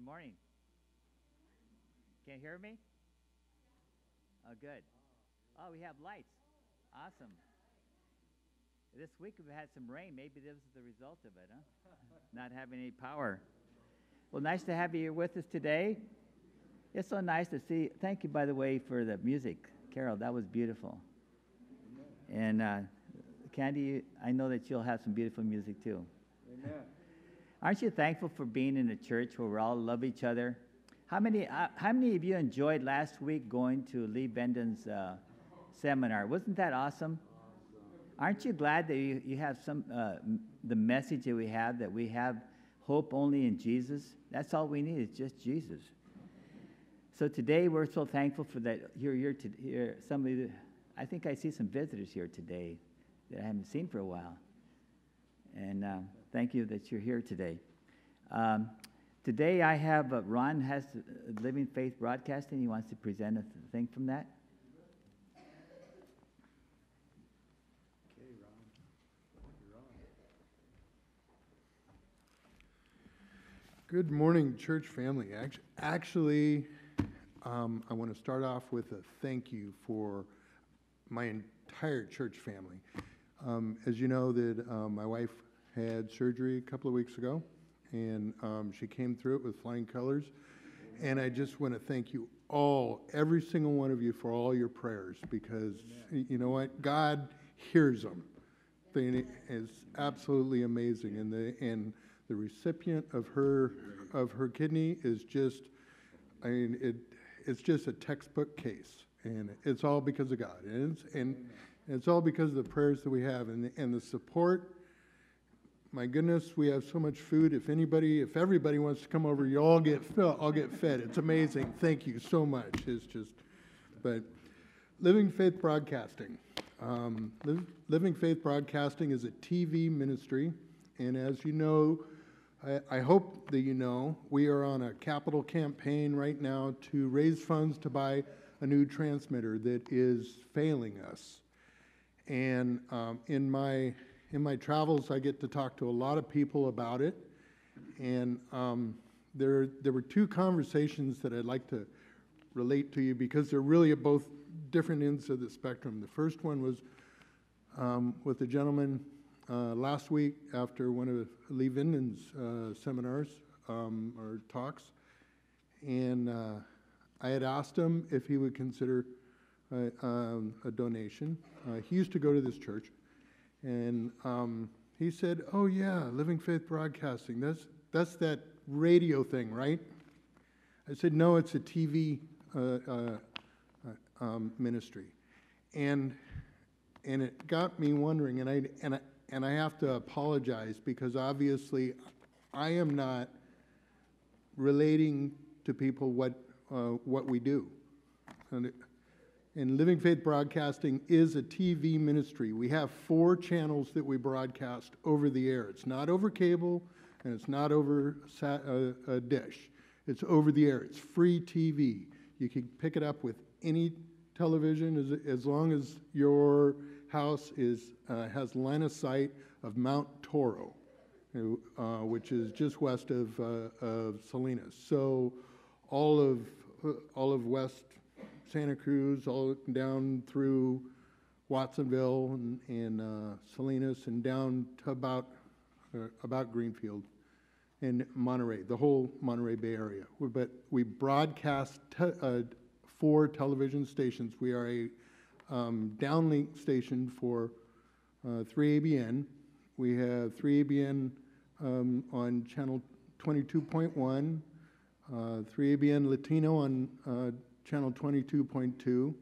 morning. Can't hear me? Oh, good. Oh, we have lights. Awesome. This week we've had some rain. Maybe this is the result of it, huh? Not having any power. Well, nice to have you here with us today. It's so nice to see. Thank you, by the way, for the music, Carol. That was beautiful. And uh, Candy, I know that you'll have some beautiful music too. Aren't you thankful for being in a church where we all love each other? How many, uh, how many of you enjoyed last week going to Lee Venden's uh, seminar? Wasn't that awesome? Aren't you glad that you, you have some, uh, the message that we have, that we have hope only in Jesus? That's all we need is just Jesus. So today we're so thankful for that. You're here to hear somebody, I think I see some visitors here today that I haven't seen for a while. And uh, thank you that you're here today. Um, today I have uh, Ron has uh, Living Faith Broadcasting. He wants to present a th- thing from that. Good morning, church family. Actually, um, I want to start off with a thank you for my entire church family. Um, as you know, that um, my wife had surgery a couple of weeks ago, and um, she came through it with flying colors. And I just want to thank you all, every single one of you, for all your prayers because y- you know what? God hears them. Is absolutely amazing, and the and the recipient of her of her kidney is just, I mean, it it's just a textbook case, and it's all because of God, and it's, and it's all because of the prayers that we have and the, and the support my goodness, we have so much food. If anybody, if everybody wants to come over, you all get fed. I'll get fed. It's amazing. Thank you so much. It's just, but Living Faith Broadcasting. Um, Liv- Living Faith Broadcasting is a TV ministry, and as you know, I, I hope that you know, we are on a capital campaign right now to raise funds to buy a new transmitter that is failing us. And um, in my in my travels, I get to talk to a lot of people about it. And um, there there were two conversations that I'd like to relate to you because they're really at both different ends of the spectrum. The first one was um, with a gentleman uh, last week after one of Lee Venden's uh, seminars um, or talks, and uh, I had asked him if he would consider uh, um, a donation. Uh, he used to go to this church, and um, he said, "Oh yeah, Living Faith Broadcasting. That's that's that radio thing, right?" I said, "No, it's a TV uh, uh, uh, um, ministry," and and it got me wondering. And I and I and I have to apologize because obviously, I am not relating to people what uh, what we do. And, and Living Faith Broadcasting is a TV ministry. We have four channels that we broadcast over the air. It's not over cable, and it's not over sat, uh, a dish. It's over the air. It's free TV. You can pick it up with any television as, as long as your house is uh, has line of sight of Mount Toro uh, which is just west of, uh, of Salinas. So all of, uh, all of West Santa Cruz, all down through Watsonville and, and uh, Salinas and down to about, uh, about Greenfield and Monterey, the whole Monterey Bay Area. We- But we broadcast te- uh, four television stations. We are a um, downlink station for uh, 3ABN. We have 3ABN um, on channel 22.1, uh, 3ABN Latino on uh, channel 22.2.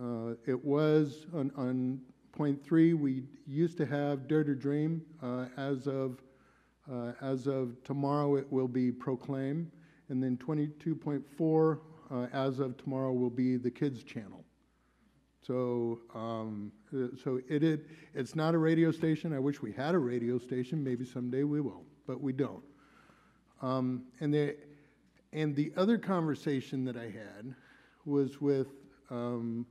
Uh, It was on, on point three, we used to have Dare to Dream. Uh, As of, uh, as of tomorrow, it will be Proclaim. And then 22.4, uh, as of tomorrow, will be the Kids Channel. So, um, uh, so it, it, it's not a radio station. I wish we had a radio station. Maybe someday we will, but we don't. Um, and the, and the other conversation that I had was with um,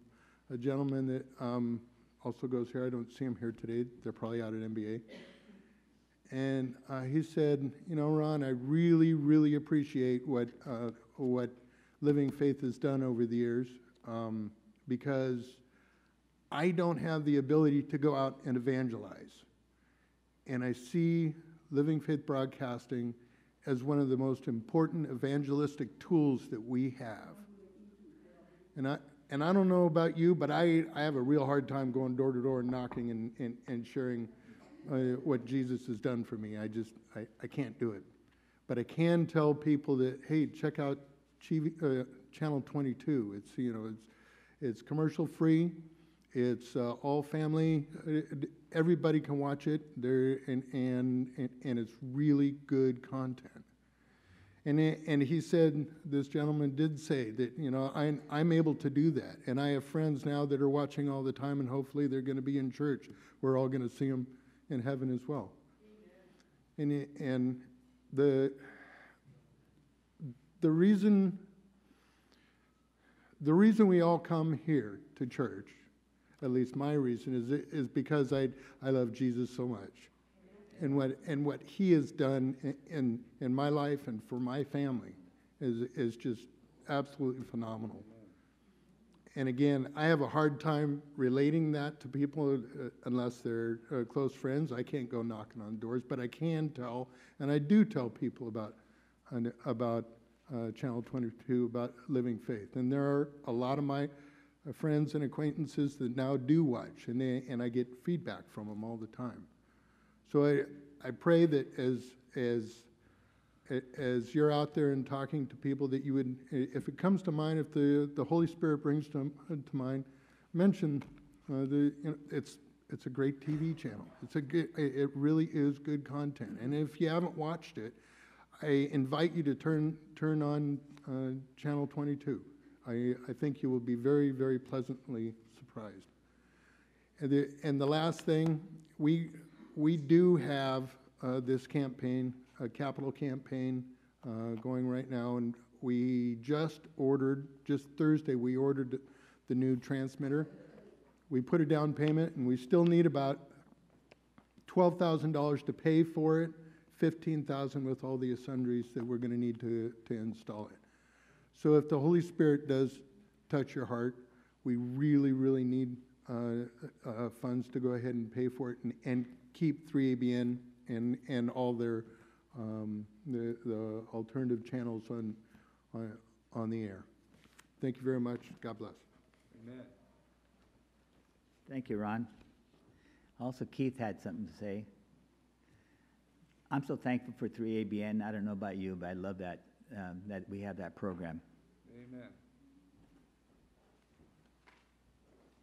a gentleman that um, also goes here. I don't see him here today. They're probably out at MBA. And uh, he said, You know, Ron, I really, really appreciate what, uh, what Living Faith has done over the years um, because I don't have the ability to go out and evangelize. And I see Living Faith Broadcasting as one of the most important evangelistic tools that we have. And I, and I don't know about you, but I, I have a real hard time going door to door and knocking and, and, and sharing uh, what Jesus has done for me. I just, I, I can't do it. But I can tell people that, hey, check out uh, Channel 22. It's, you know, it's, it's commercial free. It's uh, all family. Uh, Everybody can watch it. There and, and and it's really good content. And and he said this gentleman did say that you know I'm I'm able to do that, and I have friends now that are watching all the time, and hopefully they're going to be in church. We're all going to see them in heaven as well. And and the the reason the reason we all come here to church at least my reason, is, is because I, I love Jesus so much. And what, and what he has done in, in, in my life and for my family is, is just absolutely phenomenal. And again, I have a hard time relating that to people uh, unless they're uh, close friends. I can't go knocking on doors, but I can tell, and I do tell people about, about uh, Channel 22, about living faith. And there are a lot of my friends and acquaintances that now do watch, and, they, and I get feedback from them all the time. So I, I pray that as, as, as you're out there and talking to people, that you would, if it comes to mind, if the, the Holy Spirit brings to, to mind, mention uh, the, you know, it's, it's a great TV channel. It's a good, it really is good content. And if you haven't watched it, I invite you to turn, turn on uh, channel 22. I, I think you will be very, very pleasantly surprised. And the, and the last thing, we, we do have uh, this campaign, a capital campaign uh, going right now, and we just ordered, just Thursday, we ordered the new transmitter. We put a down payment, and we still need about $12,000 to pay for it, 15000 with all the sundries that we're going to need to, to install it. So if the Holy Spirit does touch your heart, we really, really need uh, uh, funds to go ahead and pay for it and, and keep 3ABN and, and all their um, the, the alternative channels on, on, on the air. Thank you very much. God bless. Amen. Thank you, Ron. Also, Keith had something to say. I'm so thankful for 3ABN. I don't know about you, but I love that, um, that we have that program. Amen.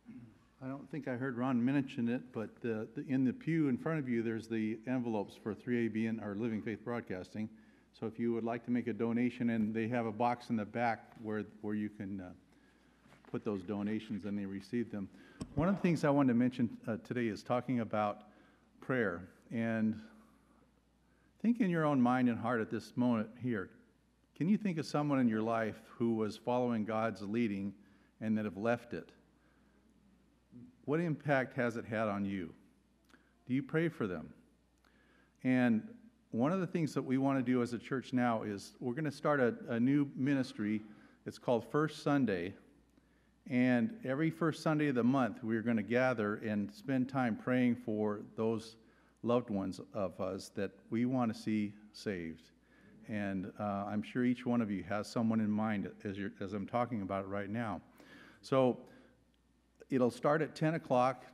I don't think I heard Ron mention it, but the, the, in the pew in front of you, there's the envelopes for 3ABN, our Living Faith Broadcasting. So if you would like to make a donation, and they have a box in the back where, where you can uh, put those donations and they receive them. One of the things I wanted to mention uh, today is talking about prayer. And think in your own mind and heart at this moment here. Can you think of someone in your life who was following God's leading and that have left it? What impact has it had on you? Do you pray for them? And one of the things that we want to do as a church now is we're going to start a, a new ministry. It's called First Sunday. And every first Sunday of the month, we're going to gather and spend time praying for those loved ones of us that we want to see saved. And uh, I'm sure each one of you has someone in mind as, as I'm talking about it right now. So it'll start at 10 o'clock,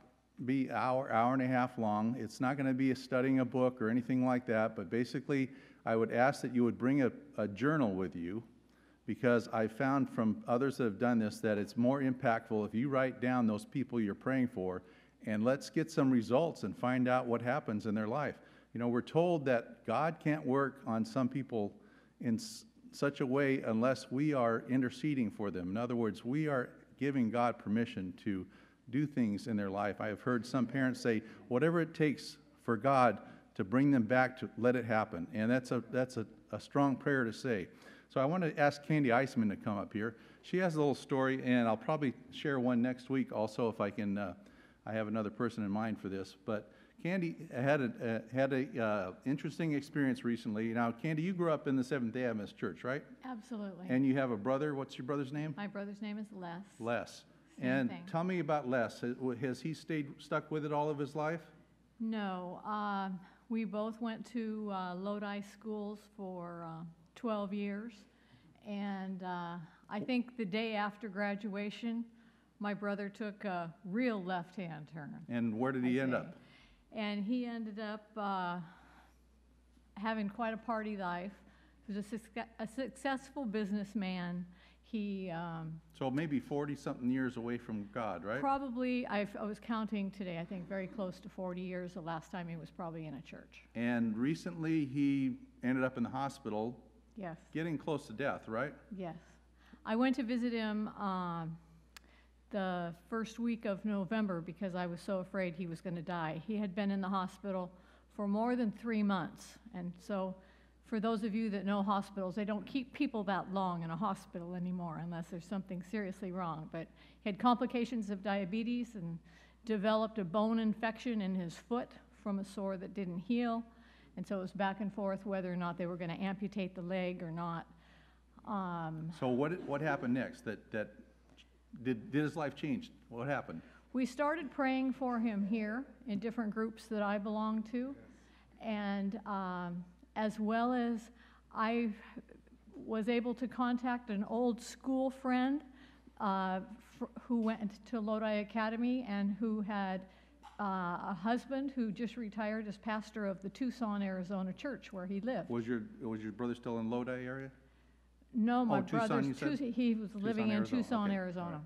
be hour, hour and a half long. It's not going to be a studying a book or anything like that, but basically, I would ask that you would bring a, a journal with you because I found from others that have done this that it's more impactful if you write down those people you're praying for and let's get some results and find out what happens in their life. You know, we're told that God can't work on some people in s- such a way unless we are interceding for them. In other words, we are giving God permission to do things in their life. I have heard some parents say, whatever it takes for God to bring them back to let it happen. And that's a, that's a, a strong prayer to say. So I want to ask Candy Eisman to come up here. She has a little story, and I'll probably share one next week also if I can. Uh, I have another person in mind for this. But Candy had a, uh, had a uh, interesting experience recently. Now, Candy, you grew up in the Seventh Day Adventist Church, right? Absolutely. And you have a brother. What's your brother's name? My brother's name is Les. Les. Same And thing. tell me about Les. Has- Has he stayed, stuck with it all of his life? No, um, we both went to uh, Lodi schools for uh, 12 years. And uh, I think the day after graduation, my brother took a real left-hand turn. And where did he I'd end say. up? And he ended up uh, having quite a party life. He was a, succe- a successful businessman. He um, So maybe 40-something years away from God, right? Probably, I've, I was counting today, I think very close to 40 years, the last time he was probably in a church. And recently, he ended up in the hospital, Yes, getting close to death, right? yes. I went to visit him um, the first week of November because I was so afraid he was going to die. He had been in the hospital for more than three months. And so, for those of you that know hospitals, they don't keep people that long in a hospital anymore unless there's something seriously wrong. But he had complications of diabetes and developed a bone infection in his foot from a sore that didn't heal. And so it was back and forth whether or not they were going to amputate the leg or not. Um, So what, what happened next? That, that, did, did his life change? What happened? We started praying for him here in different groups that I belong to. And um, as well as I was able to contact an old school friend uh, fr- who went to Lodi Academy and who had uh, a husband who just retired as pastor of the Tucson, Arizona church where he lived. Was your, was your brother still in Lodi area? No, my Oh, Tucson, brother's, you said? Tuc- he was living in Arizona, Tucson, okay, Arizona.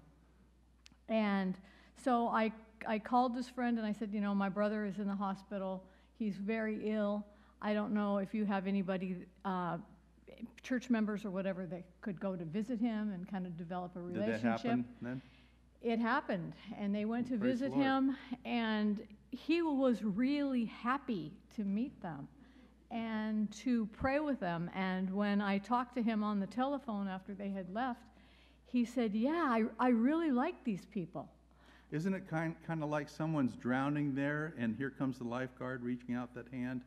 And so I, I called this friend and I said, you know, my brother is in the hospital. He's very ill. I don't know if you have anybody, uh, church members or whatever that could go to visit him and kind of develop a Did relationship. that happen then? It happened, and they went to Praise the visit Lord. him, and he was really happy to meet them and to pray with them. And when I talked to him on the telephone after they had left, he said, Yeah, I, I really like these people. Isn't it kind, kind of like someone's drowning there and here comes the lifeguard reaching out that hand?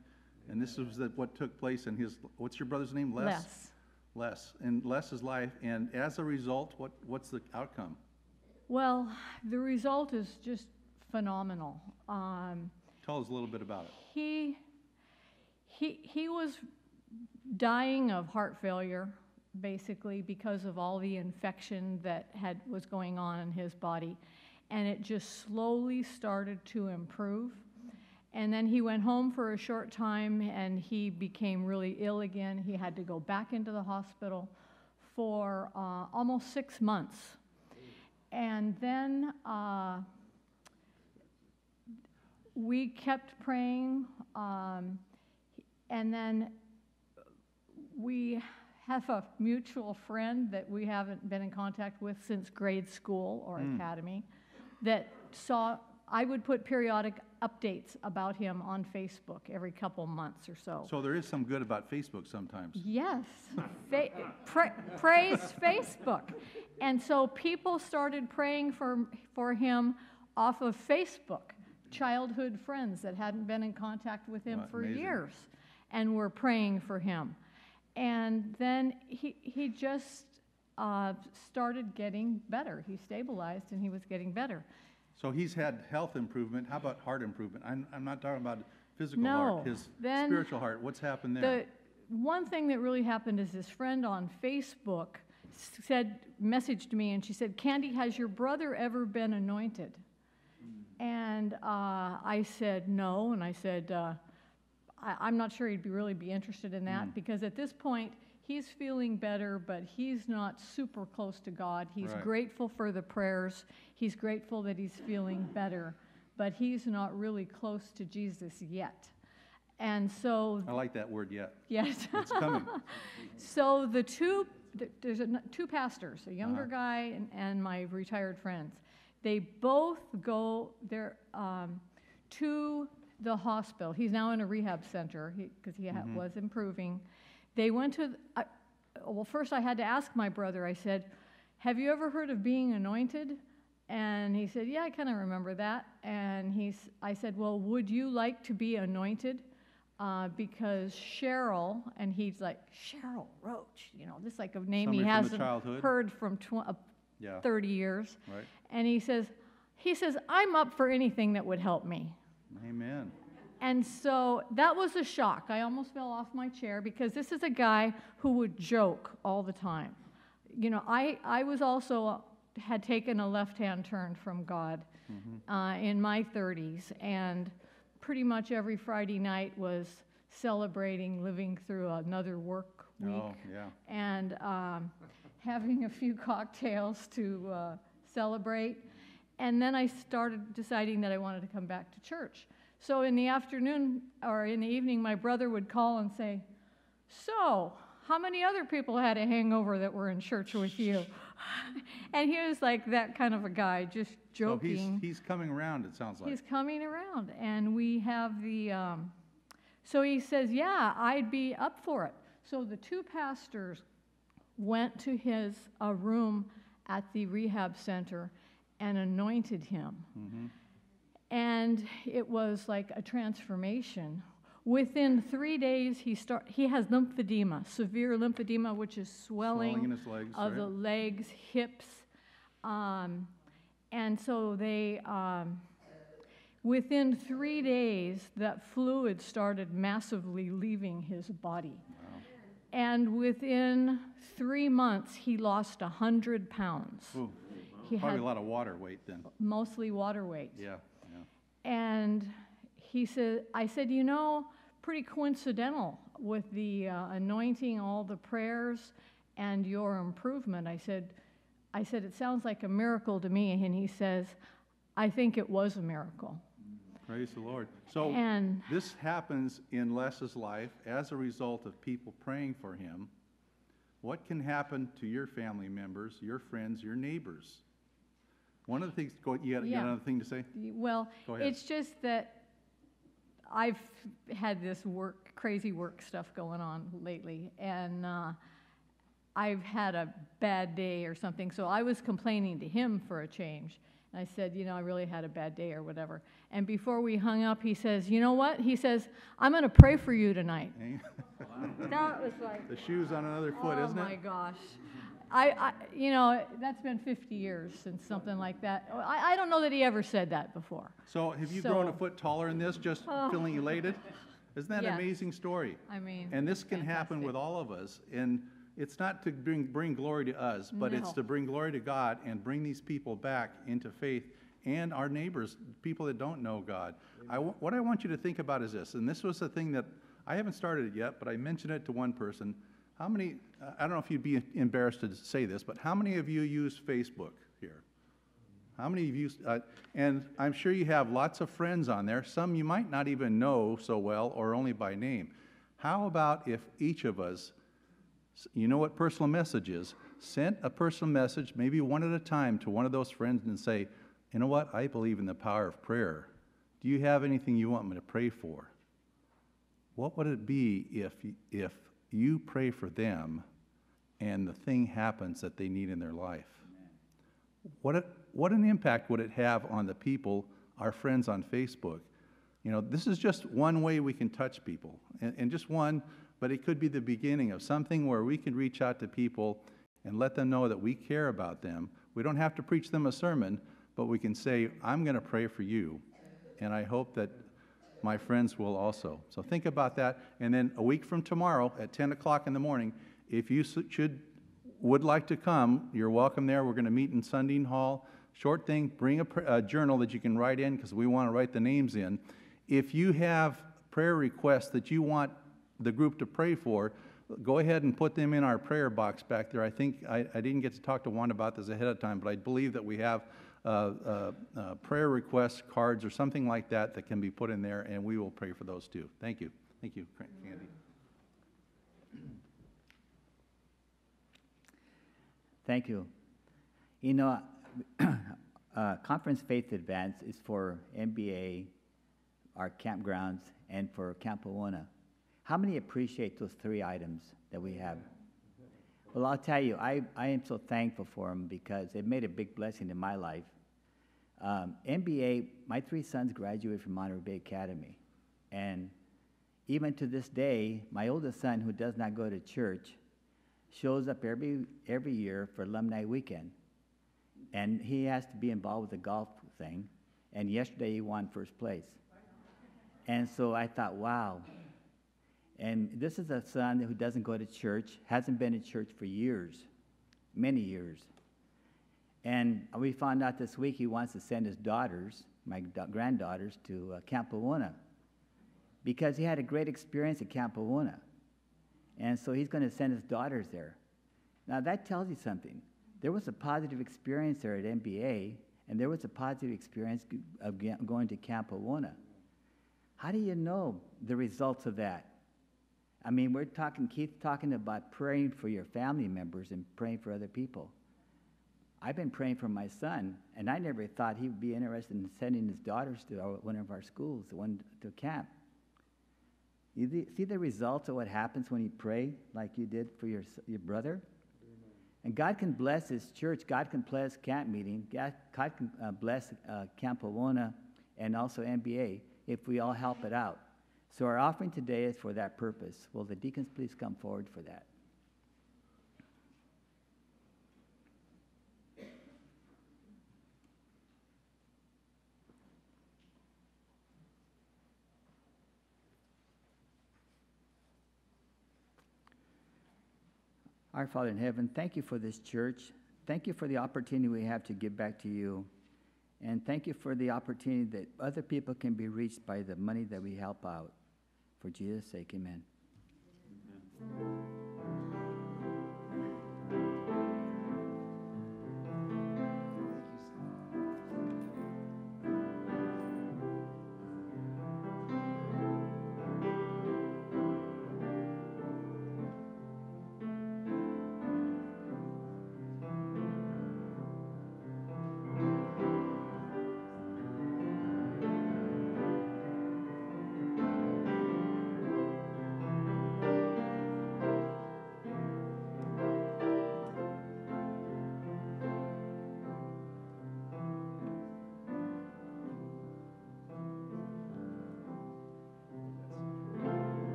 And this was what took place in his, what's your brother's name? Les? Les. Les, in Les's life. And as a result, what, what's the outcome? Well, the result is just phenomenal. Um, Tell us a little bit about it. he, he, he was dying of heart failure, basically, because of all the infection that had, was going on in his body. And it just slowly started to improve. And then he went home for a short time and he became really ill again. He had to go back into the hospital for uh, almost six months. And then uh, we kept praying, um, and then we have a mutual friend that we haven't been in contact with since grade school or hmm. academy that saw, I would put periodic updates about him on Facebook every couple months or so. So there is some good about Facebook sometimes. Yes, Fa- pra- praise Facebook. And so people started praying for, for him off of Facebook, childhood friends that hadn't been in contact with him Wow, for amazing. years and we were praying for him. And then he, he just uh, started getting better. He stabilized and he was getting better. So he's had health improvement. How about heart improvement? I'm, I'm not talking about physical No, heart, his then spiritual heart. What's happened there? The one thing that really happened is his friend on Facebook said, messaged me, and she said, "Candy, has your brother ever been anointed?" And uh, I said no, and I said, uh, I, "I'm not sure he'd be really be interested in that because at this point." He's feeling better, but he's not super close to God. He's Right. grateful for the prayers. He's grateful that he's feeling better, but he's not really close to Jesus yet. And so I like that word yet. Yes. It's coming. So the two, th- there's a two pastors, a younger Uh-huh. guy and, and my retired friends. They both go there um, to the hospital. He's now in a rehab center because he, ha- Mm-hmm. was improving. They went to, I well, first I had to ask my brother. I said, "Have you ever heard of being anointed?" And he said, Yeah, I kind of remember that. And he's, I said, Well, would you like to be anointed? Uh, because Cheryl, and he's like, Cheryl Roach, you know, this like a name he Somebody the hasn't heard from tw- uh, Yeah, 30 years. right. And he says, he says, I'm up for anything that would help me. Amen. And so that was a shock. I almost fell off my chair because this is a guy who would joke all the time. You know, I, I was also, uh, had taken a left hand turn from God uh, in my 30s, and pretty much every Friday night was celebrating living through another work week Oh, yeah. and um, having a few cocktails to uh, celebrate. And then I started deciding that I wanted to come back to church. So in the afternoon or in the evening, my brother would call and say, So, how many other people had a hangover that were in church with you? and he was like that kind of a guy, just joking. So he's, he's coming around, it sounds like. He's coming around, and we have the. Um, so he says, "Yeah, I'd be up for it." So the two pastors went to his uh, room at the rehab center and anointed him, and it was like a transformation. Within three days, he start. He has lymphedema, severe lymphedema, which is swelling, Swelling in his legs, of the legs, hips, um, and so they. Um, Within three days, that fluid started massively leaving his body. And within three months, he lost 100 pounds, Ooh, He Probably had- a lot of water weight then. mostly water weight. Yeah, yeah. And he said, I said, you know, pretty coincidental with the uh, anointing, all the prayers, and your improvement. I said, I said, it sounds like a miracle to me. And he says, I think it was a miracle. Praise the Lord. So And this happens in Les's life as a result of people praying for him. What can happen to your family members, your friends, your neighbors? One of the things, go, you got, you got Yeah. another thing to say? Well, Go ahead. it's just that I've had this work, crazy work stuff going on lately, and uh, I've had a bad day or something, so I was complaining to him for a change. And I said, you know, I really had a bad day or whatever. And before we hung up, he says, you know what? He says, I'm going to pray for you tonight. That was like, The shoe's on another foot, oh isn't it? Oh my it? gosh. I, I, you know, that's been 50 years since something like that. Oh, I, I don't know that he ever said that before. So have you grown a foot taller in this, just Oh. feeling elated? Isn't that an Yes. amazing story? I mean, And this can happen fantastic. with all of us. And it's not to bring, bring glory to us, but it's No. to bring glory to God and bring these people back into faith and our neighbors, people that don't know God. I, wa- what I want you to think about is this, and this was the thing that, I haven't started it yet, but I mentioned it to one person. How many, I don't know if you'd be embarrassed to say this, but how many of you use Facebook here? How many of you, uh, and I'm sure you have lots of friends on there, some you might not even know so well or only by name. How about if each of us, you know what personal message is, sent a personal message, maybe one at a time, to one of those friends and say, you know what, I believe in the power of prayer. Do you have anything you want me to pray for? What would it be if, if you pray for them and the thing happens that they need in their life? What, it, what an impact would it have on the people, our friends on Facebook? You know, this is just one way we can touch people, and, and just one, but it could be the beginning of something where we can reach out to people and let them know that we care about them. We don't have to preach them a sermon, but we can say, I'm going to pray for you, and I hope that my friends will also. So think about that, and then a week from tomorrow at 10 o'clock in the morning, if you should would like to come, you're welcome there. We're going to meet in Sundin Hall. Short thing, bring a, a journal that you can write in because we want to write the names in. If you have prayer requests that you want the group to pray for, go ahead and put them in our prayer box back there. I think, I, I didn't get to talk to Juan about this ahead of time, but I believe that we have Uh, uh, uh, prayer request cards or something like that that can be put in there, and we will pray for those too. Thank you. Thank you, Candy. Thank you. You know, uh, Conference Faith Advance is for MBA, our campgrounds, and for Camp Wawona. How many appreciate those three items that we have? Well, I'll tell you, I, I am so thankful for them because it made a big blessing in my life. Um, MBA, my three sons graduated from Monterey Bay Academy. And even to this day, my oldest son, who does not go to church, shows up every, every year for alumni weekend. And he has to be involved with the golf thing. And yesterday he won first place. And so I thought, wow. And this is a son who doesn't go to church, hasn't been in church for years, many years. And we found out this week he wants to send his daughters, my da- granddaughters, to uh, Camp Wawona because he had a great experience at Camp Wawona. And so he's going to send his daughters there. Now, that tells you something. There was a positive experience there at MBA, and there was a positive experience of going to Camp Wawona. How do you know the results of that? I mean, we're talking, Keith talking about praying for your family members and praying for other people. I've been praying for my son, and I never thought he would be interested in sending his daughters to one of our schools, one to camp. You see the results of what happens when you pray like you did for your, your brother? And God can bless His church. God can bless camp meeting. God, God can uh, bless uh, Camp Wawona and also MBA if we all help it out. So our offering today is for that purpose. Will the deacons please come forward for that? Our Father in heaven, thank you for this church. Thank you for the opportunity we have to give back to you. And thank you for the opportunity that other people can be reached by the money that we help out. For Jesus' sake, amen. Amen.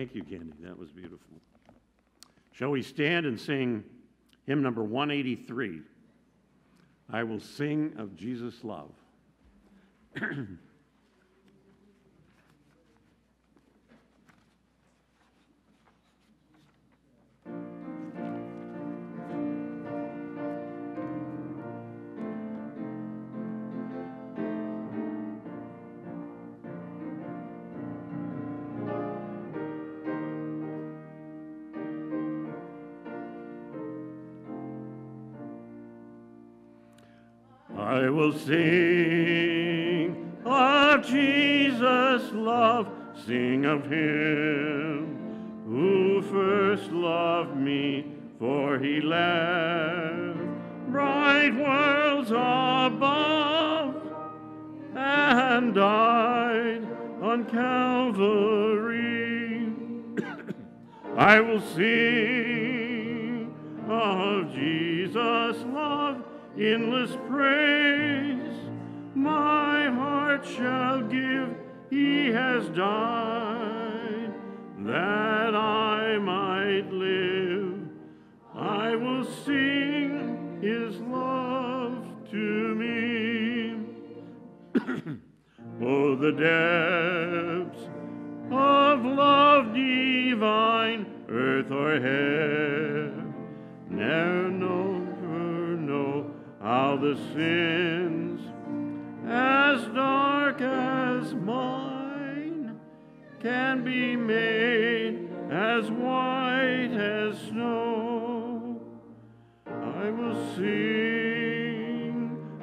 Thank you, Candy. That was beautiful. Shall we stand and sing hymn number 183? I will sing of Jesus' love. him who first loved me, for he left bright worlds above and died on Calvary. I will sing of Jesus' love, endless praise. My heart shall give, he has died, that I might live. I will sing his love to me. oh, the depths of love divine, earth or heaven, ne'er know, never know how the sins as dark as mine can be made as white as snow. I will sing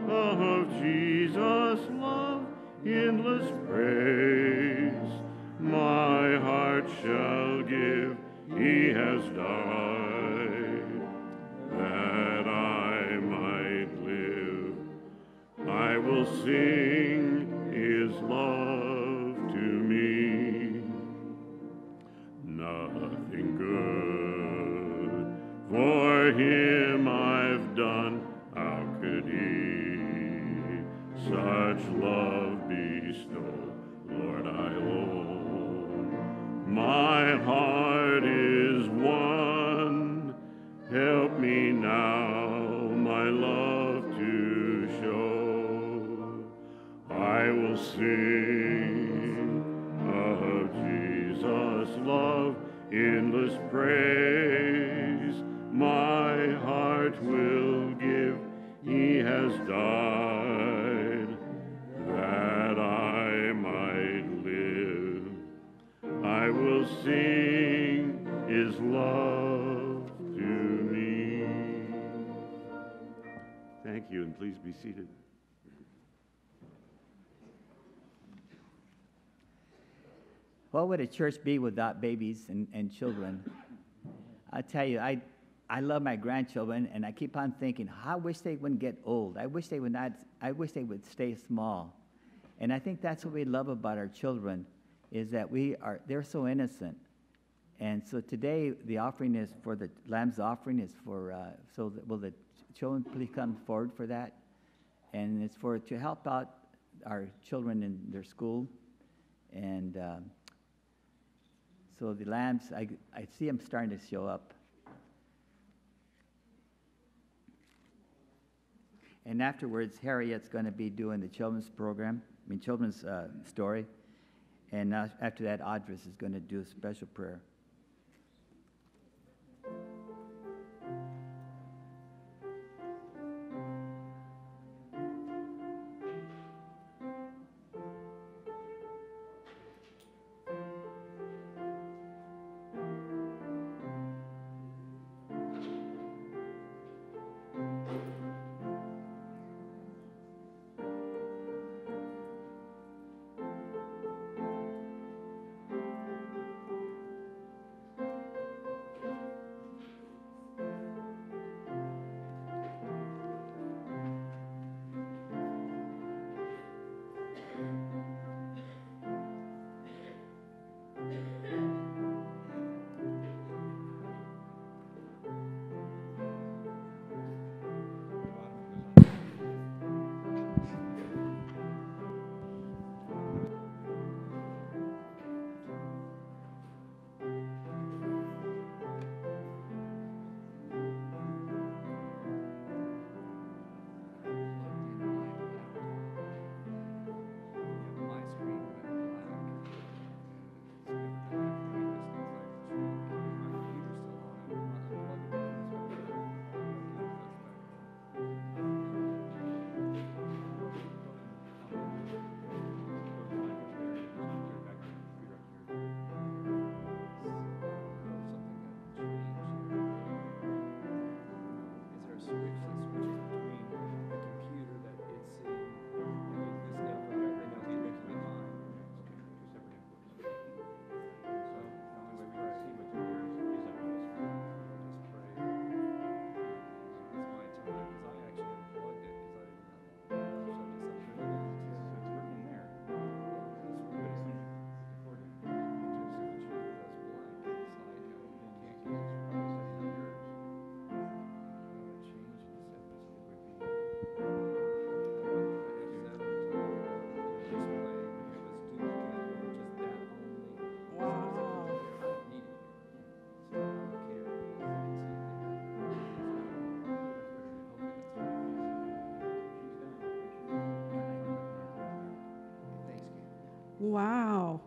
of Jesus' love, endless praise. My heart shall give, He has died that I might live. I will sing His love such love bestow? Lord, I own my heart is one. Help me now, my love to show. I will sing of Jesus' love, endless praise. My heart will give, He has died sing His love to me. Thank you, and please be seated. What would a church be without babies and, and children? I tell you, I, I love my grandchildren, and I keep on thinking, I wish they wouldn't get old. I wish they would not. I wish they would stay small. And I think that's what we love about our children, is that we are. They're so innocent. And so today, the offering is for the lamb's offering is for. Uh, so that, will the children please come forward for that? And it's for to help out our children in their school, and. Um, so the lambs, I, I see them starting to show up. And afterwards, Harriet's going to be doing the children's program, I mean, children's uh, story. And after that, Audrey is going to do a special prayer. Wow,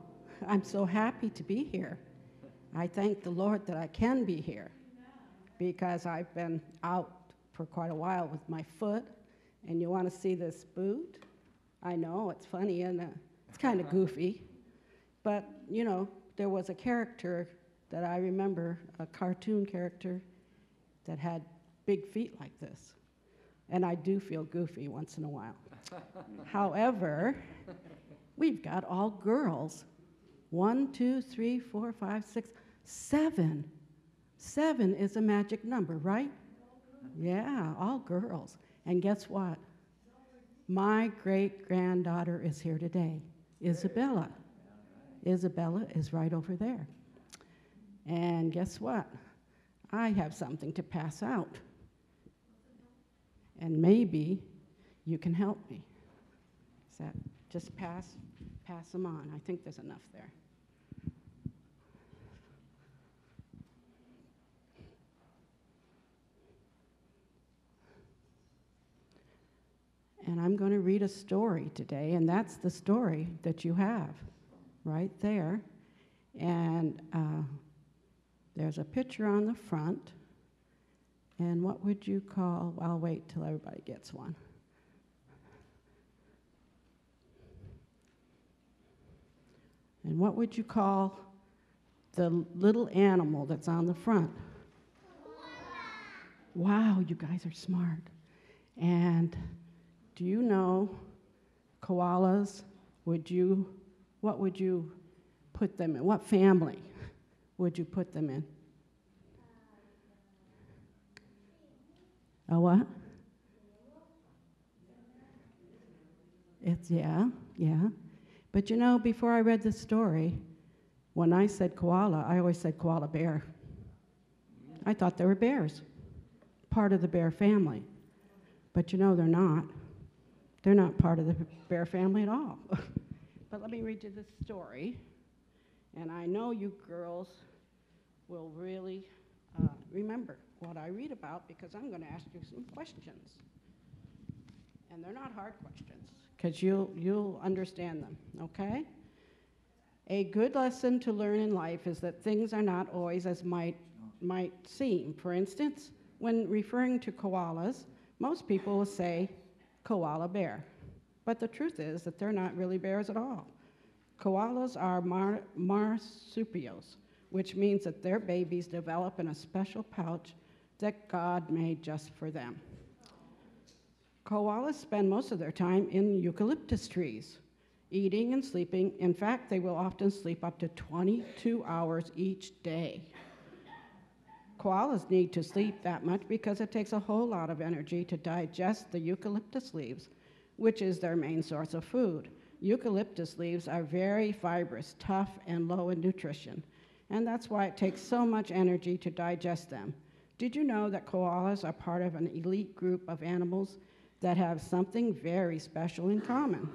I'm so happy to be here. I thank the Lord that I can be here because I've been out for quite a while with my foot And you want to see this boot? I know, it's funny and it's kind of goofy. But, you know, there was a character that I remember, a cartoon character that had big feet like this. And I do feel goofy once in a while. However, we've got all girls. One, two, three, four, five, six, seven. Seven is a magic number, right? Yeah, all girls. And guess what? My great granddaughter is here today, Isabella. Isabella is right over there. And guess what? I have something to pass out. And maybe you can help me. Is that just pass pass them on? I think there's enough there. And I'm going to read a story today, and that's the story that you have right there. And uh, there's a picture on the front. And what would you call? I'll wait till everybody gets one. And what would you call the little animal that's on the front? Wow, you guys are smart. And do you know koalas? Would you, what would you put them in? What family would you put them in? A what? It's, yeah, yeah. But you know, before I read the story, when I said koala, I always said koala bear. I thought they were bears, part of the bear family. But you know, they're not. They're not part of the bear family at all. but let me read you this story. And I know you girls will really uh, remember what I read about because I'm going to ask you some questions. And they're not hard questions because you'll, you'll understand them, okay? A good lesson to learn in life is that things are not always as might, might seem. For instance, when referring to koalas, most people will say koala bear. But the truth is that they're not really bears at all. Koalas are mar- marsupials, which means that their babies develop in a special pouch that God made just for them. Koalas spend most of their time in eucalyptus trees, eating and sleeping. In fact, they will often sleep up to 22 hours each day. Koalas need to sleep that much because it takes a whole lot of energy to digest the eucalyptus leaves, which is their main source of food. Eucalyptus leaves are very fibrous, tough, and low in nutrition, and that's why it takes so much energy to digest them. Did you know that koalas are part of an elite group of animals that have something very special in common?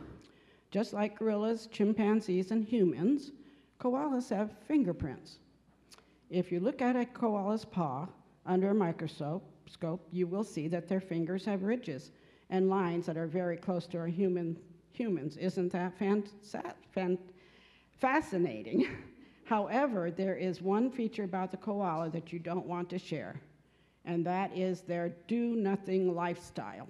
Just like gorillas, chimpanzees, and humans, koalas have fingerprints. If you look at a koala's paw under a microscope, you will see that their fingers have ridges and lines that are very close to our human humans. Isn't that fan, fan, fascinating? However, there is one feature about the koala that you don't want to share, and that is their do nothing lifestyle.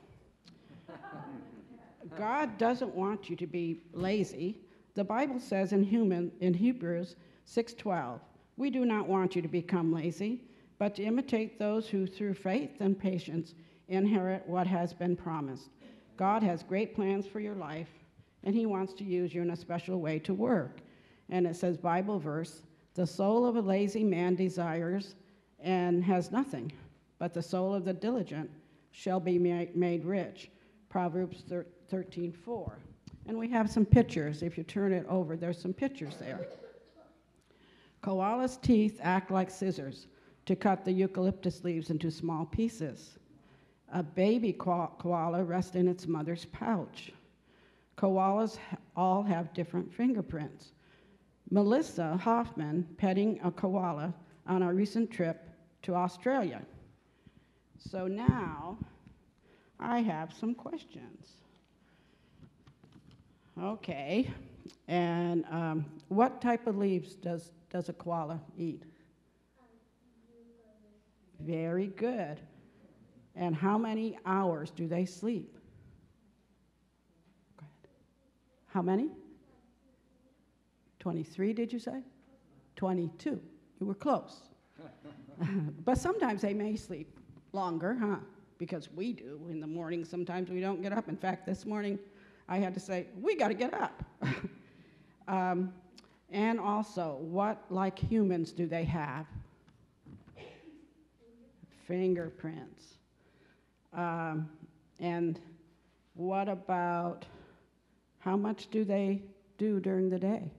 God doesn't want you to be lazy. The Bible says in, human, in Hebrews 6:12, we do not want you to become lazy, but to imitate those who through faith and patience inherit what has been promised. God has great plans for your life, and He wants to use you in a special way to work. And it says, Bible verse, the soul of a lazy man desires and has nothing, but the soul of the diligent shall be made rich. Proverbs 13 4. And we have some pictures. If you turn it over, there's some pictures there. Koala's teeth act like scissors to cut the eucalyptus leaves into small pieces. A baby koala rests in its mother's pouch. Koalas all have different fingerprints. Melissa Hoffman petting a koala on a recent trip to Australia. So now I have some questions. Okay, and um, what type of leaves does, does a koala eat? Very good. And how many hours do they sleep? How many? 23, did you say? 22. You were close. but sometimes they may sleep longer, huh? Because we do in the morning. Sometimes we don't get up. In fact, this morning I had to say, we got to get up. um, and also, what, like humans, do they have? Fingerprints. Um, and what about how much do they do during the day?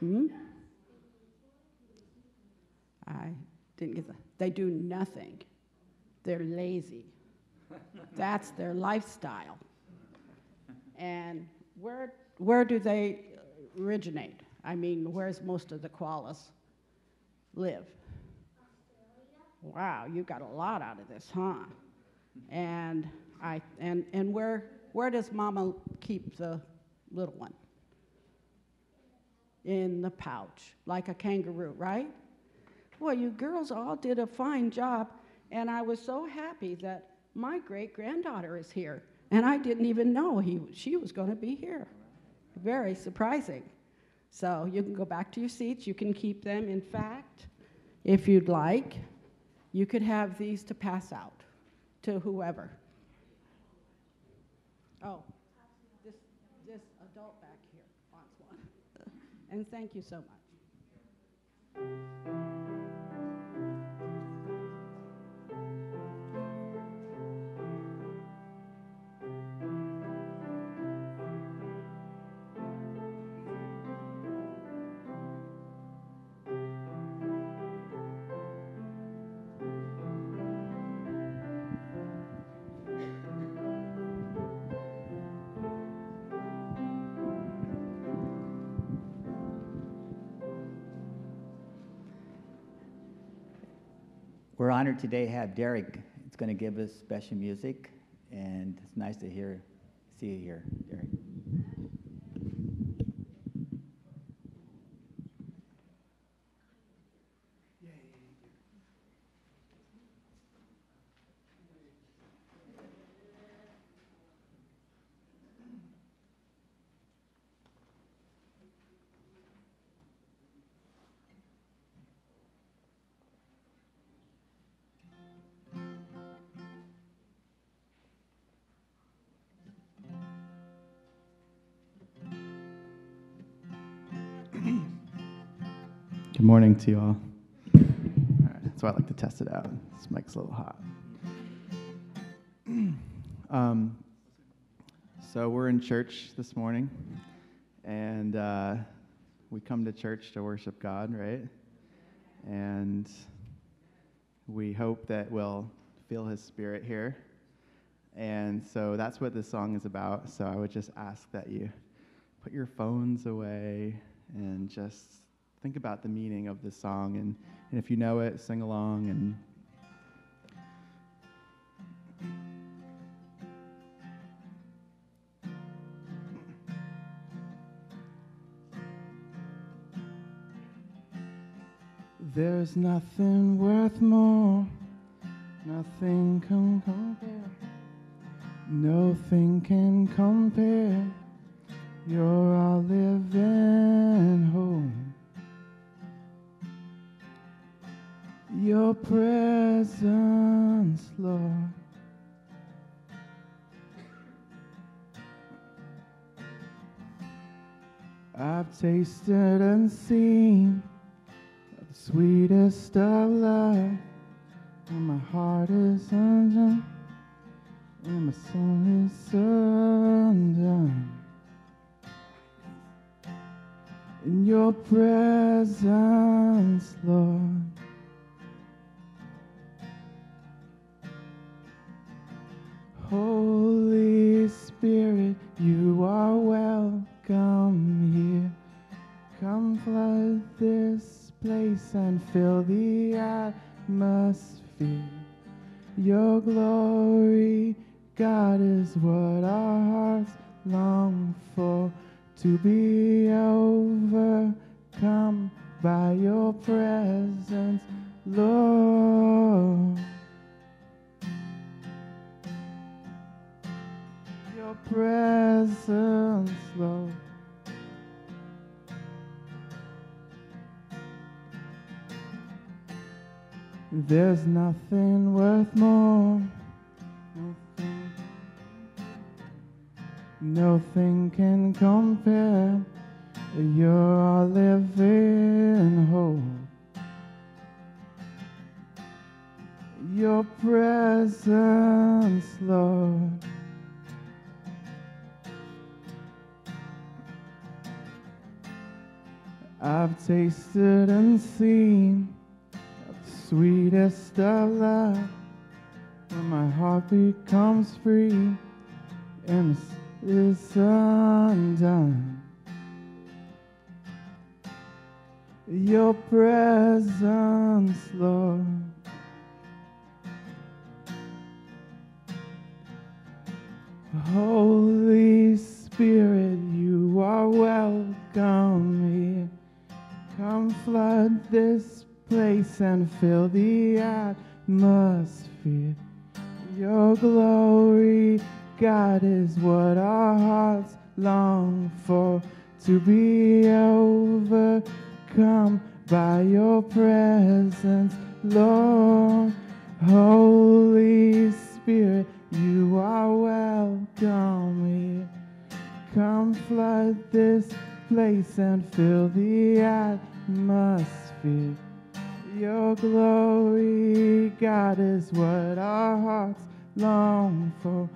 Hmm? I didn't get that. They do nothing. They're lazy. That's their lifestyle. And where, where do they originate? I mean, where's most of the koalas live? Wow, you got a lot out of this, huh? And I and and where where does Mama keep the little one? In the pouch, like a kangaroo, right? Well, you girls all did a fine job, and I was so happy that my great granddaughter is here, and I didn't even know he she was going to be here. Very surprising. So you can go back to your seats. You can keep them. In fact, if you'd like, you could have these to pass out to whoever. Oh, this, this adult back here wants one. and thank you so much. Honored today to have Derek. It's going to give us special music, and it's nice to hear, see you here, Good morning to you all. all right, why I like to test it out. This mic's a little hot. Um, so we're in church this morning, and uh, we come to church to worship God, right? And we hope that we'll feel His Spirit here. And so that's what this song is about. So I would just ask that you put your phones away and just think about the meaning of this song. And, and if you know it, sing along and There's nothing worth more, nothing can compare, nothing can compare. You're our living hope. Your presence, Lord. I've tasted and seen the sweetest of life, and my heart is undone, and my soul is undone. In your presence, Lord. Holy Spirit, you are welcome here. Come flood this place and fill the atmosphere. Your glory, God, is what our hearts long for. To be overcome by your presence, Lord. Presence, Lord. There's nothing worth more. Nothing, nothing can compare. You're our living hope. Your presence, Lord. I've tasted and seen the sweetest of love when my heart becomes free and is undone. Your presence, Lord. Holy Spirit, you are welcome here. Come flood this place and fill the atmosphere. Your glory, God, is what our hearts long for. To be overcome by your presence, Lord. Holy Spirit, you are welcome here. Come flood this place and fill the atmosphere. Your glory, God, is what our hearts long for.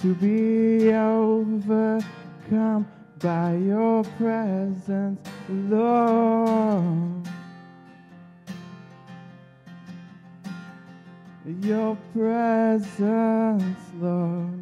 To be overcome by your presence, Lord. Your presence, Lord.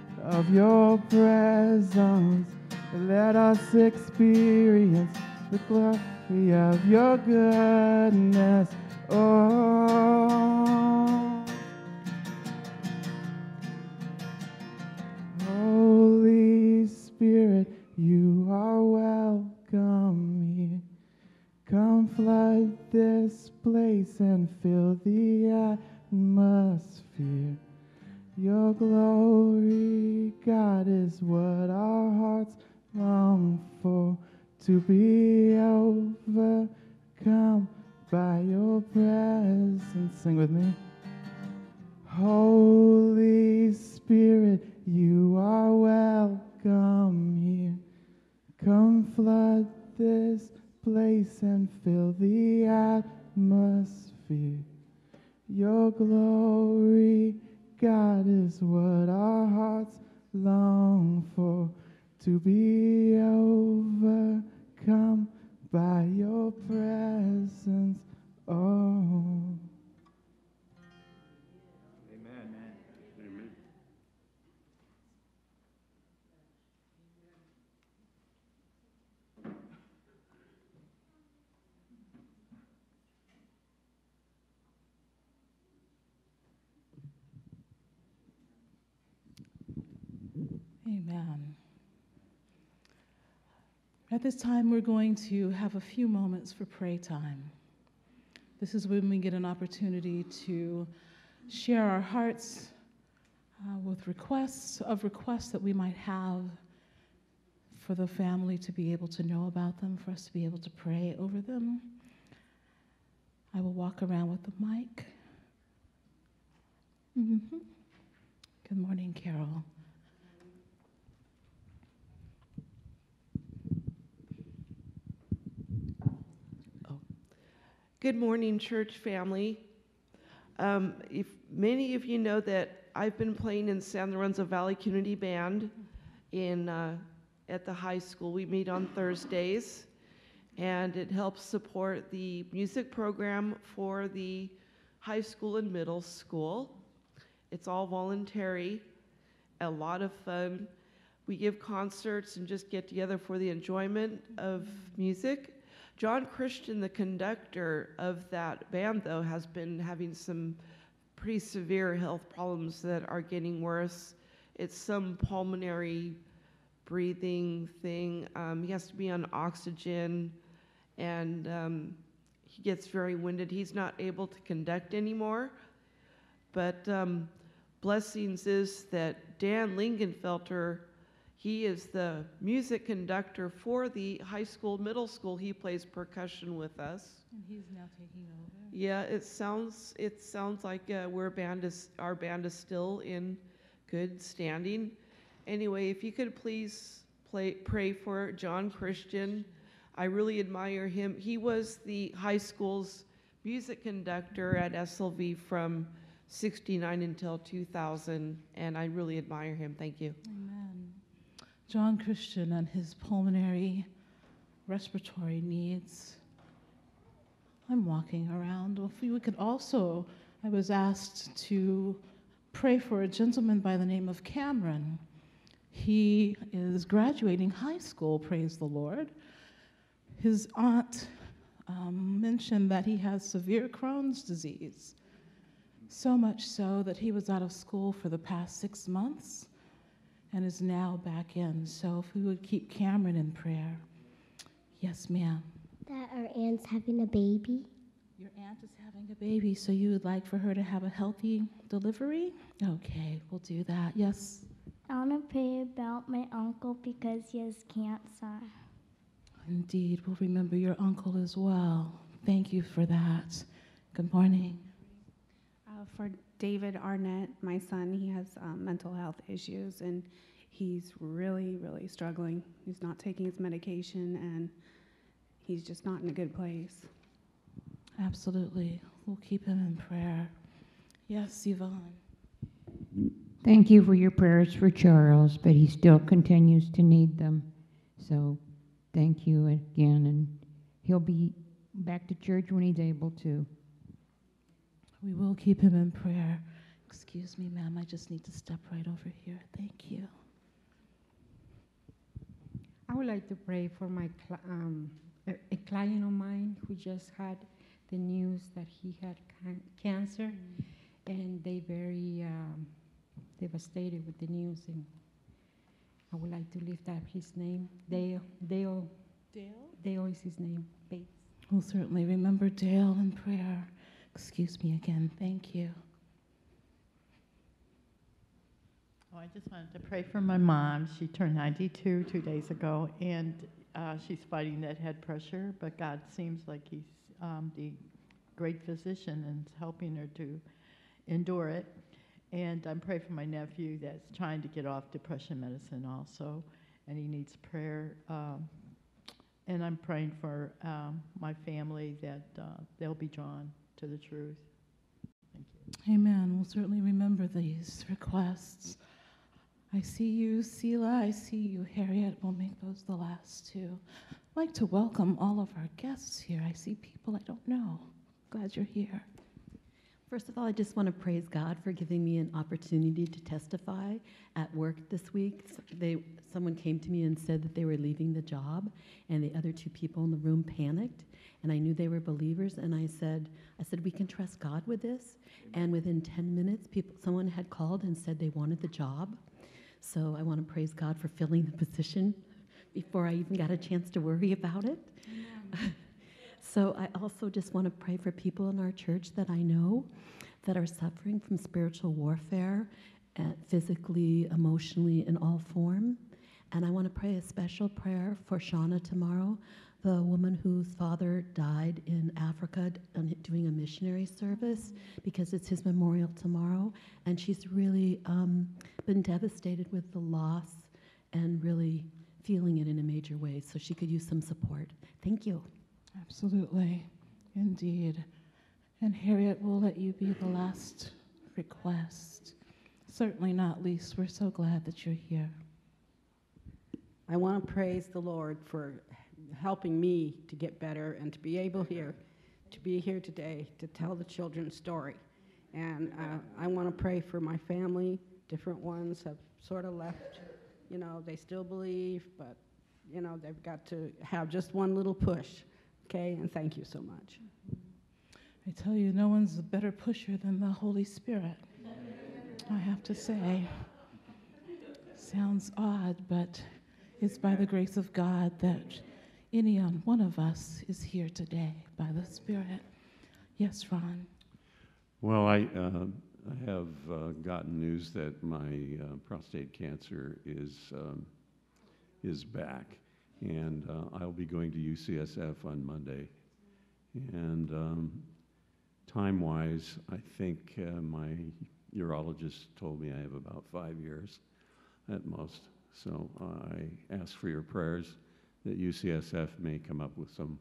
of your presence. Let us experience the glory of your goodness. Oh, Holy Spirit, you are welcome here. Come flood this place and fill the atmosphere. Your glory, God, is what our hearts long for. To be overcome by your presence. Sing with me. Holy Spirit, you are welcome here. Come flood this place and fill the atmosphere. Your glory, God, is what our hearts long for. To be overcome by your presence. Oh. Amen. At this time, we're going to have a few moments for pray time. This is when we get an opportunity to share our hearts uh, with requests of requests that we might have for the family to be able to know about them, for us to be able to pray over them. I will walk around with the mic. hmm Good morning, Carol. Good morning, church family. Um, if many of you know that I've been playing in San Lorenzo Valley Community Band in uh, at the high school. We meet on Thursdays, and it helps support the music program for the high school and middle school. It's all voluntary, a lot of fun. We give concerts and just get together for the enjoyment of music. John Christian, the conductor of that band, though, has been having some pretty severe health problems that are getting worse. It's some pulmonary breathing thing. Um, he has to be on oxygen, and um, he gets very winded. He's not able to conduct anymore. But um, blessings is that Dan Lingenfelter, he is the music conductor for the high school, middle school. He plays percussion with us. And he's now taking over. Yeah, it sounds it sounds like uh, we're band is our band is still in good standing. Anyway, if you could please play, pray for John Christian. I really admire him. He was the high school's music conductor at SLV from 69 until 2000, and I really admire him. Thank you. Amen. John Christian and his pulmonary respiratory needs. I'm walking around. If we could also, I was asked to pray for a gentleman by the name of Cameron. He is graduating high school, praise the Lord. His aunt um, mentioned that he has severe Crohn's disease, so much so that he was out of school for the past six months and is now back in. So if we would keep Cameron in prayer. Yes, ma'am. That our aunt's having a baby. Your aunt is having a baby, so you would like for her to have a healthy delivery? Okay, we'll do that. Yes. I want to pray about my uncle because he has cancer. Indeed, we'll remember your uncle as well. Thank you for that. Good morning. Uh, for David Arnett, my son, he has um, mental health issues and he's really, really struggling. He's not taking his medication and he's just not in a good place. Absolutely. We'll keep him in prayer. Yes, Yvonne. Thank you for your prayers for Charles, but he still continues to need them. So thank you again, and he'll be back to church when he's able to. We will keep him in prayer. Excuse me, ma'am. I just need to step right over here. Thank you. I would like to pray for my cl- um, a, a client of mine who just had the news that he had can- cancer, and they very um, devastated with the news. And I would like to lift up his name, Dale. Dale. Dale. Dale is his name. Bates. We'll certainly remember Dale in prayer. Excuse me again. Thank you. Oh, I just wanted to pray for my mom. She turned 92 two days ago, and uh, she's fighting that head pressure, but God seems like He's um, the great physician and helping her to endure it. And I'm praying for my nephew that's trying to get off depression medicine also, and he needs prayer. Um, and I'm praying for um, my family that uh, they'll be drawn to the truth. Amen. We'll certainly remember these requests. I see you, Sela. I see you, Harriet. We'll make those the last two. I'd like to welcome all of our guests here. I see people I don't know. Glad you're here. First of all, I just want to praise God for giving me an opportunity to testify at work this week. They, someone came to me and said that they were leaving the job, and the other two people in the room panicked, and I knew they were believers, and I said, I said, we can trust God with this. And within 10 minutes, people, someone had called and said they wanted the job. So I want to praise God for filling the position before I even got a chance to worry about it. So I also just want to pray for people in our church that I know that are suffering from spiritual warfare, uh, physically, emotionally, in all form. And I want to pray a special prayer for Shauna tomorrow, the woman whose father died in Africa doing a missionary service, because it's his memorial tomorrow. And she's really um, been devastated with the loss and really feeling it in a major way. So she could use some support. Thank you. Absolutely. Indeed. And Harriet, we'll let you be the last request. Certainly not least, we're so glad that you're here. I want to praise the Lord for helping me to get better and to be able here to be here today to tell the children's story. And uh, I want to pray for my family. Different ones have sort of left. You know, they still believe, but, you know, they've got to have just one little push. Okay? And thank you so much. I tell you, no one's a better pusher than the Holy Spirit. I have to say. Sounds odd, but it's by the grace of God that any one of us is here today by the Spirit. Yes, Ron. Well, I, uh, I have uh, gotten news that my uh, prostate cancer is, um, is back, and uh, I'll be going to UCSF on Monday. And um, time wise, I think uh, my urologist told me I have about five years at most. So uh, I ask for your prayers that UCSF may come up with some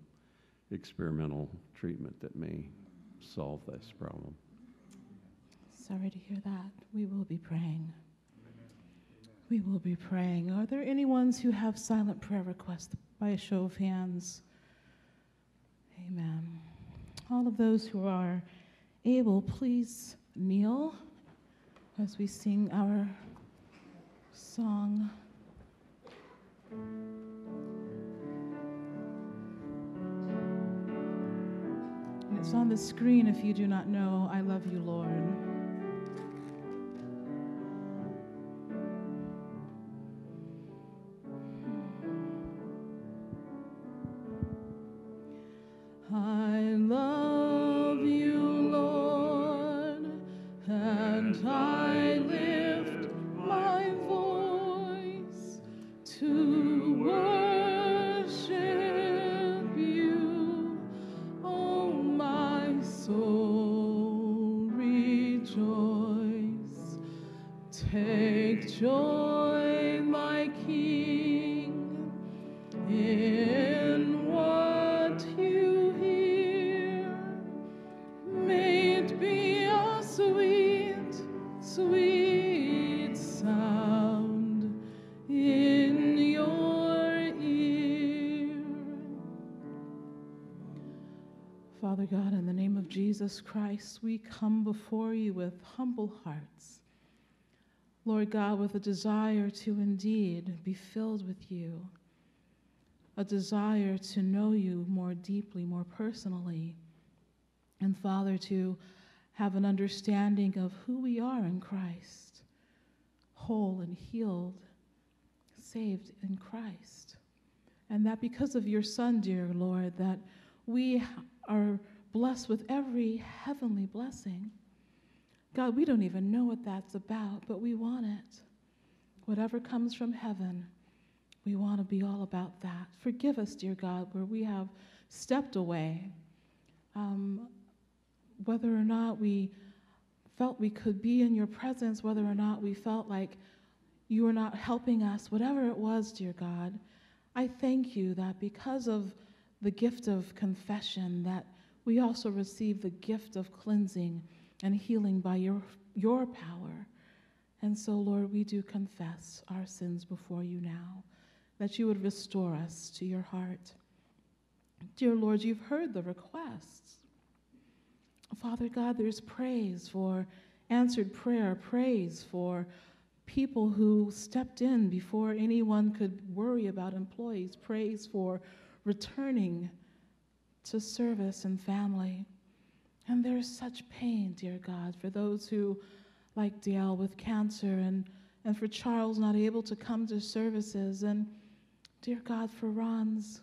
experimental treatment that may solve this problem. Sorry to hear that. We will be praying. We will be praying. Are there any ones who have silent prayer requests by a show of hands? Amen. All of those who are able, please kneel as we sing our song. And It's on the screen if you do not know. I love you, Lord. Jesus Christ, we come before you with humble hearts. Lord God, with a desire to indeed be filled with you, a desire to know you more deeply, more personally, and Father, to have an understanding of who we are in Christ, whole and healed, saved in Christ. And that because of your Son, dear Lord, that we are blessed with every heavenly blessing. God, we don't even know what that's about, but we want it. Whatever comes from heaven, we want to be all about that. Forgive us, dear God, where we have stepped away. Um, whether or not we felt we could be in your presence, whether or not we felt like you were not helping us, whatever it was, dear God, I thank you that because of the gift of confession, that we also receive the gift of cleansing and healing by your, your power. And so, Lord, we do confess our sins before you now, that you would restore us to your heart. Dear Lord, you've heard the requests. Father God, there's praise for answered prayer, praise for people who stepped in before anyone could worry about employees, praise for returning to service and family. And there's such pain, dear God, for those who, like Dale, with cancer, and, and for Charles not able to come to services, and dear God, for Ron's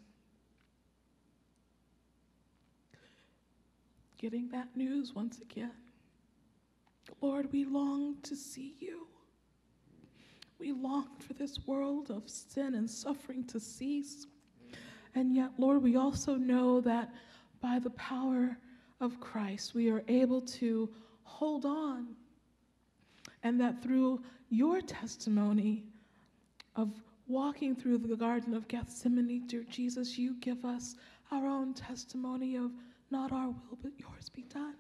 getting that news once again. Lord, we long to see you. We long for this world of sin and suffering to cease. And yet, Lord, we also know that by the power of Christ, we are able to hold on. And that through your testimony of walking through the Garden of Gethsemane, dear Jesus, you give us our own testimony of not our will, but yours be done.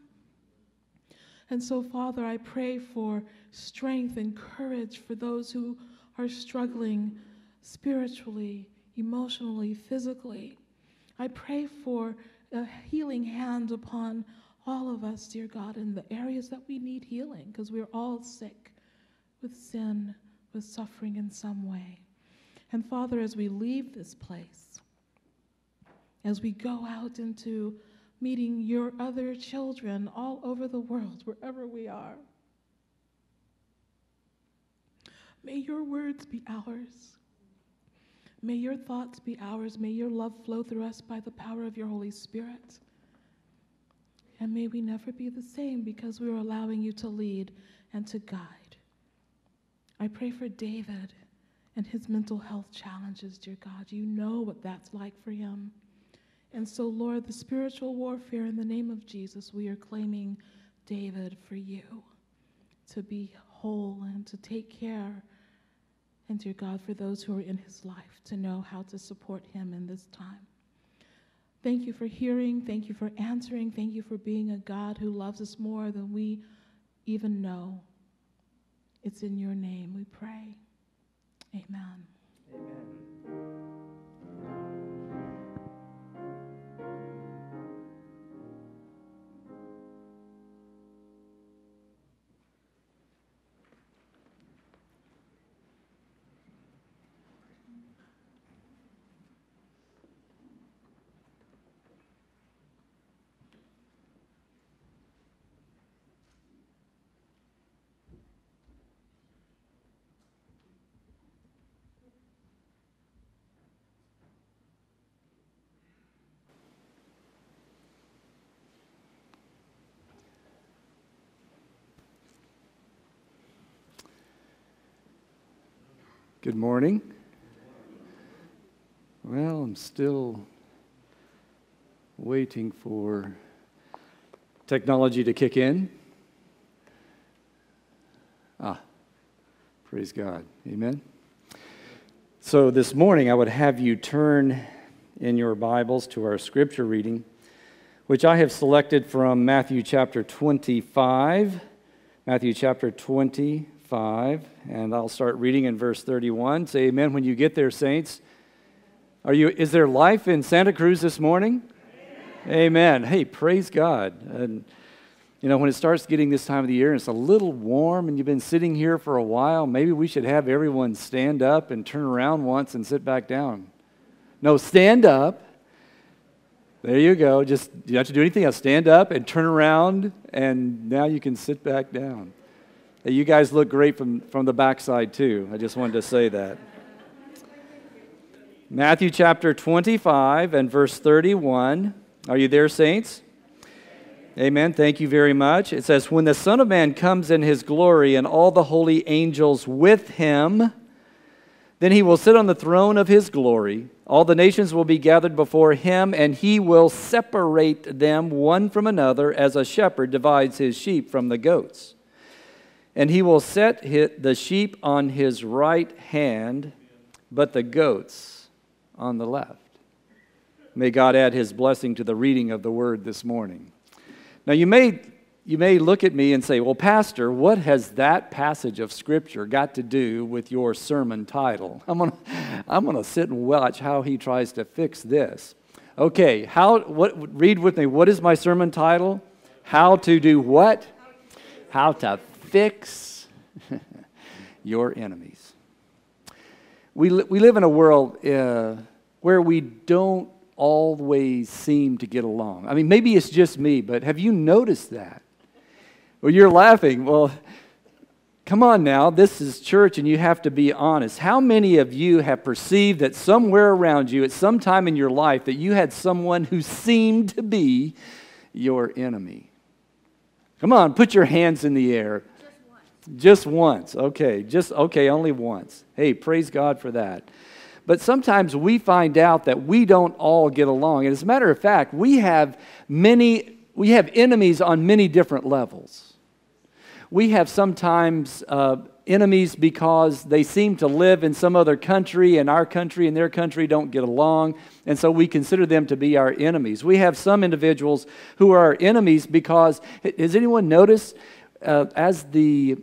And so, Father, I pray for strength and courage for those who are struggling spiritually, emotionally, physically. I pray for a healing hand upon all of us, dear God, in the areas that we need healing, because we're all sick with sin, with suffering in some way. And Father, as we leave this place, as we go out into meeting your other children all over the world, wherever we are, may your words be ours. May your thoughts be ours. May your love flow through us by the power of your Holy Spirit. And may we never be the same because we are allowing you to lead and to guide. I pray for David and his mental health challenges, dear God. You know what that's like for him. And so, Lord, the spiritual warfare in the name of Jesus, we are claiming David for you to be whole and to take care. And, dear God, for those who are in his life to know how to support him in this time. Thank you for hearing. Thank you for answering. Thank you for being a God who loves us more than we even know. It's in your name we pray. Amen. Good morning. Well, I'm still waiting for technology to kick in. Ah, praise God. Amen. So this morning, I would have you turn in your Bibles to our scripture reading, which I have selected from Matthew chapter 25. Matthew chapter 25, and I'll start reading in verse 31. Say amen when you get there, saints. Are you, is there life in Santa Cruz this morning? Amen. amen. Hey, praise God. And, you know, when it starts getting this time of the year and it's a little warm and you've been sitting here for a while, maybe we should have everyone stand up and turn around once and sit back down. No, stand up. There you go. Just you don't have to do anything else. Stand up and turn around, and now you can sit back down. You guys look great from, from the backside, too. I just wanted to say that. Matthew chapter 25 and verse 31. Are you there, saints? Amen. Thank you very much. It says, When the Son of Man comes in his glory and all the holy angels with him, then he will sit on the throne of his glory. All the nations will be gathered before him, and he will separate them one from another as a shepherd divides his sheep from the goats. And he will set the sheep on his right hand, but the goats on the left. May God add his blessing to the reading of the word this morning. Now, you may, you may look at me and say, Well, Pastor, what has that passage of Scripture got to do with your sermon title? I'm going to I'm going to sit and watch how he tries to fix this. Okay, how, what, read with me. What is my sermon title? How to do what? How to fix your enemies. We, li- we live in a world uh, where we don't always seem to get along. I mean, maybe it's just me, but have you noticed that? Well, you're laughing. Well, come on now. This is church, and you have to be honest. How many of you have perceived that somewhere around you, at some time in your life, that you had someone who seemed to be your enemy? Come on, put your hands in the air. Just once. Okay, just, okay, only once. Hey, praise God for that. But sometimes we find out that we don't all get along. And as a matter of fact, we have many, we have enemies on many different levels. We have sometimes uh, enemies because they seem to live in some other country and our country and their country don't get along. And so we consider them to be our enemies. We have some individuals who are our enemies because, has anyone noticed uh, as the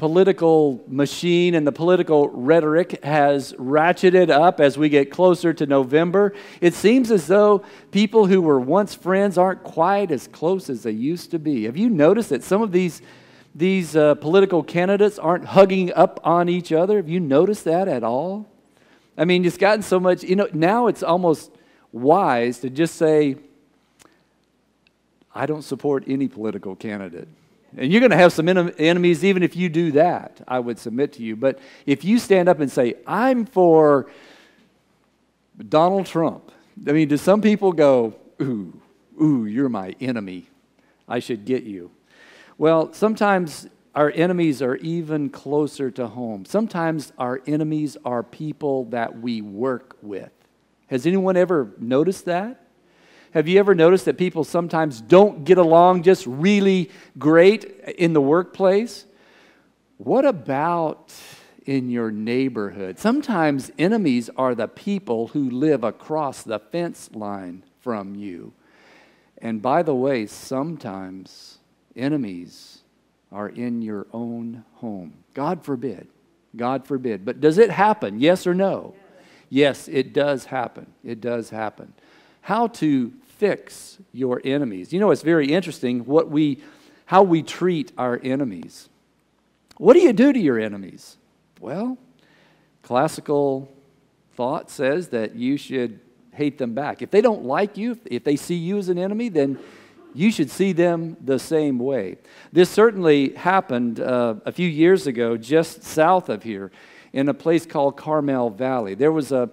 political machine and the political rhetoric has ratcheted up as we get closer to November. It seems as though people who were once friends aren't quite as close as they used to be. Have you noticed that some of these, these uh, political candidates aren't hugging up on each other? Have you noticed that at all? I mean, it's gotten so much, you know, now it's almost wise to just say, I don't support any political candidate. And you're going to have some en- enemies even if you do that, I would submit to you. But if you stand up and say, I'm for Donald Trump, I mean, do some people go, ooh, ooh, you're my enemy. I should get you. Well, sometimes our enemies are even closer to home. Sometimes our enemies are people that we work with. Has anyone ever noticed that? Have you ever noticed that people sometimes don't get along just really great in the workplace? What about in your neighborhood? Sometimes enemies are the people who live across the fence line from you. And by the way, sometimes enemies are in your own home. God forbid. God forbid. But does it happen? Yes or no? Yes, it does happen. It does happen. How to fix your enemies. You know, it's very interesting what we, how we treat our enemies. What do you do to your enemies? Well, classical thought says that you should hate them back. If they don't like you, if they see you as an enemy, then you should see them the same way. This certainly happened uh, a few years ago, just south of here, in a place called Carmel Valley. There was a,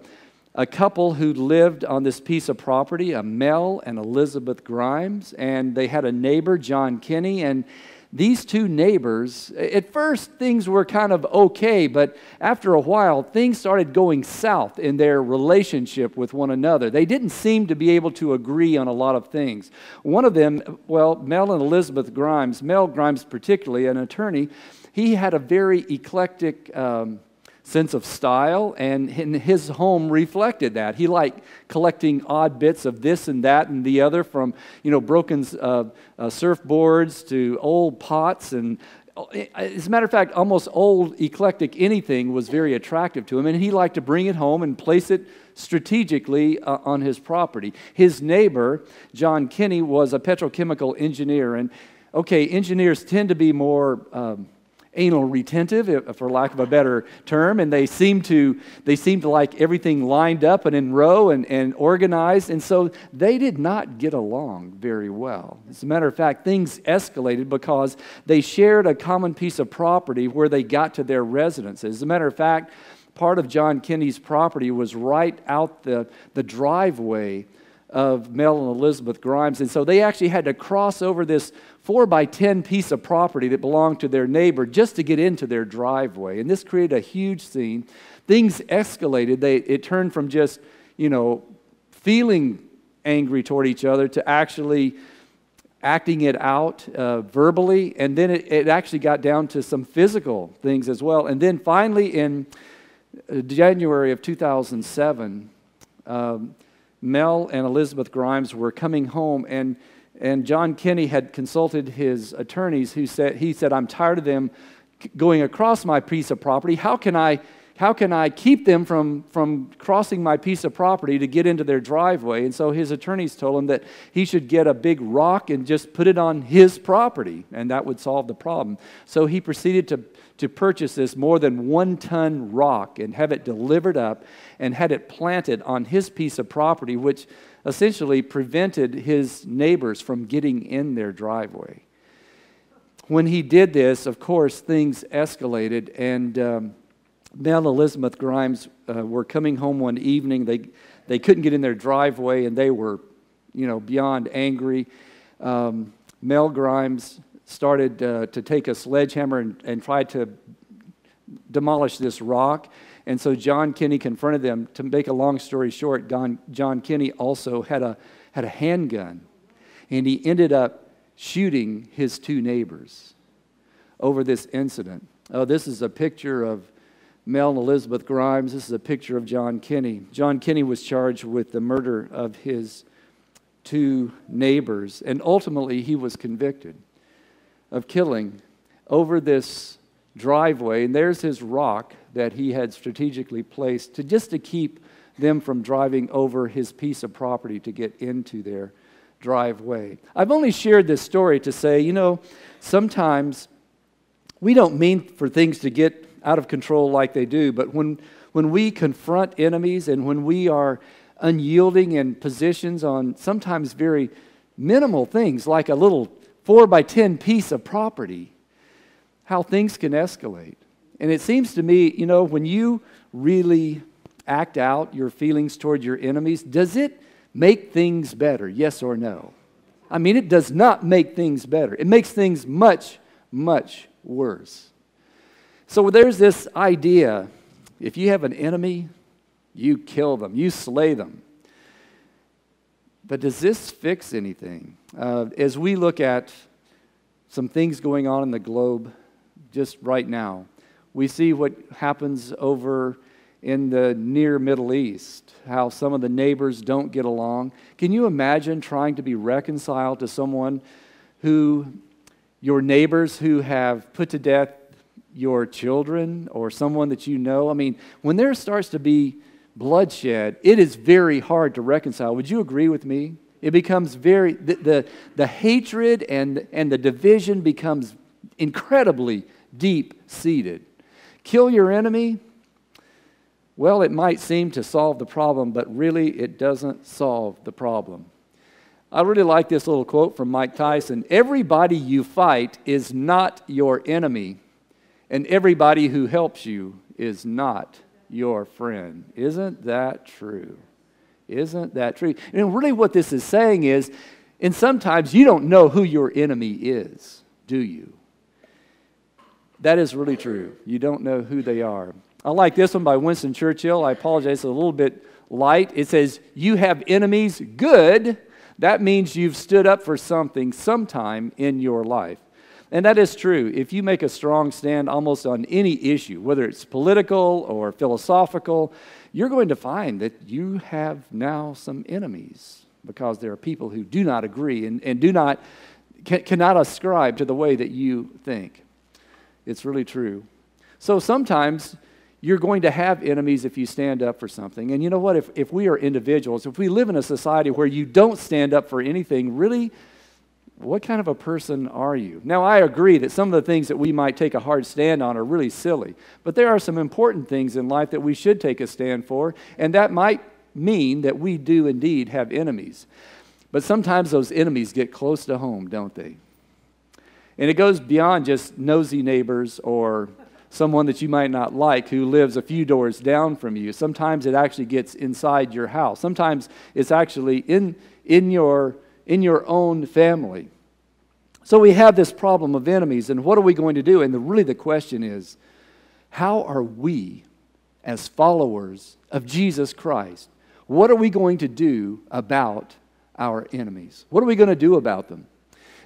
a couple who lived on this piece of property, a Mel and Elizabeth Grimes, and they had a neighbor, John Kinney, and these two neighbors, at first things were kind of okay, but after a while things started going south in their relationship with one another. They didn't seem to be able to agree on a lot of things. One of them, well, Mel and Elizabeth Grimes, Mel Grimes particularly, an attorney, he had a very eclectic um, sense of style, and in his home reflected that. He liked collecting odd bits of this and that and the other, from you know broken uh, uh, surfboards to old pots and. As a matter of fact, almost old eclectic anything was very attractive to him, and he liked to bring it home and place it strategically uh, on his property. His neighbor, John Kinney, was a petrochemical engineer, and okay, engineers tend to be more um, anal retentive, for lack of a better term, and they seem to they seem to like everything lined up and in row and, and organized, and so they did not get along very well. As a matter of fact, things escalated because they shared a common piece of property where they got to their residences. As a matter of fact, part of John Kennedy's property was right out the, the driveway of Mel and Elizabeth Grimes. And so they actually had to cross over this four by 10 piece of property that belonged to their neighbor just to get into their driveway. And this created a huge scene. Things escalated. They, it turned from just, you know, feeling angry toward each other to actually acting it out uh, verbally. And then it, it, actually got down to some physical things as well. And then finally, in uh, January of 2007, um, Mel and Elizabeth Grimes were coming home, and, and John Kinney had consulted his attorneys who said, he said, I'm tired of them going across my piece of property. How can I, how can I keep them from, from crossing my piece of property to get into their driveway? And so his attorneys told him that he should get a big rock and just put it on his property, and that would solve the problem. So he proceeded to to purchase this more than one ton rock and have it delivered up and had it planted on his piece of property, which essentially prevented his neighbors from getting in their driveway. When he did this, of course, things escalated, and um, Mel and Elizabeth Grimes uh, were coming home one evening. They, they couldn't get in their driveway, and they were, you know, beyond angry. Um, Mel Grimes started uh, to take a sledgehammer and, and try to demolish this rock. And so John Kinney confronted them. To make a long story short, John, John Kinney also had a, had a handgun. And he ended up shooting his two neighbors over this incident. Oh, this is a picture of Mel and Elizabeth Grimes. This is a picture of John Kinney. John Kinney was charged with the murder of his two neighbors, and ultimately he was convicted of killing over this driveway, and there's his rock that he had strategically placed to just to keep them from driving over his piece of property to get into their driveway. I've only shared this story to say, you know, sometimes we don't mean for things to get out of control like they do, but when, when we confront enemies and when we are unyielding in positions on sometimes very minimal things like a little four by ten piece of property, how things can escalate. And it seems to me, you know, when you really act out your feelings toward your enemies, does it make things better? Yes or no? I mean, it does not make things better. It makes things much, much worse. So there's this idea if you have an enemy, you kill them, you slay them. But does this fix anything? Uh, as we look at some things going on in the globe just right now, we see what happens over in the near Middle East, how some of the neighbors don't get along. Can you imagine trying to be reconciled to someone who, your neighbors who have put to death your children or someone that you know? I mean, when there starts to be bloodshed, it is very hard to reconcile. Would you agree with me? It becomes very, the, the, the hatred and, and the division becomes incredibly deep seated. Kill your enemy, well, it might seem to solve the problem, but really it doesn't solve the problem. I really like this little quote from Mike Tyson Everybody you fight is not your enemy, and everybody who helps you is not your friend. Isn't that true? Isn't that true? And really, what this is saying is, and sometimes you don't know who your enemy is, do you? That is really true. You don't know who they are. I like this one by Winston Churchill. I apologize, it's a little bit light. It says, You have enemies, good. That means you've stood up for something sometime in your life. And that is true. If you make a strong stand almost on any issue, whether it's political or philosophical, you're going to find that you have now some enemies because there are people who do not agree and, and do not, can, cannot ascribe to the way that you think. It's really true. So sometimes you're going to have enemies if you stand up for something. And you know what? If, if we are individuals, if we live in a society where you don't stand up for anything, really, what kind of a person are you? Now, I agree that some of the things that we might take a hard stand on are really silly, but there are some important things in life that we should take a stand for, and that might mean that we do indeed have enemies. But sometimes those enemies get close to home, don't they? And it goes beyond just nosy neighbors or someone that you might not like who lives a few doors down from you. Sometimes it actually gets inside your house. Sometimes it's actually in, in, your, in your own family. So we have this problem of enemies, and what are we going to do? And the, really the question is how are we, as followers of Jesus Christ, what are we going to do about our enemies? What are we going to do about them?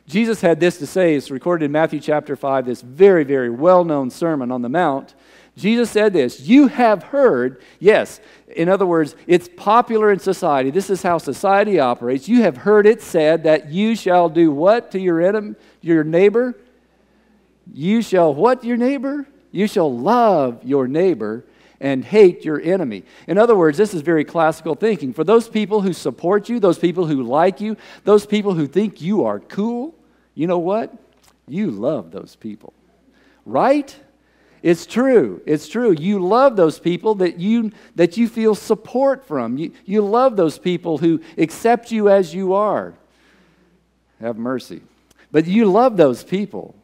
Jesus had this to say. It's recorded in Matthew chapter 5, this very, very well known Sermon on the Mount. Jesus said this You have heard, yes, in other words, it's popular in society. This is how society operates. You have heard it said that you shall do what to your enemy, your neighbor? You shall what your neighbor? You shall love your neighbor and hate your enemy. In other words, this is very classical thinking. For those people who support you, those people who like you, those people who think you are cool, you know what? You love those people. Right? It's true. It's true. You love those people that you, that you feel support from. You, you love those people who accept you as you are. Have mercy. But you love those people.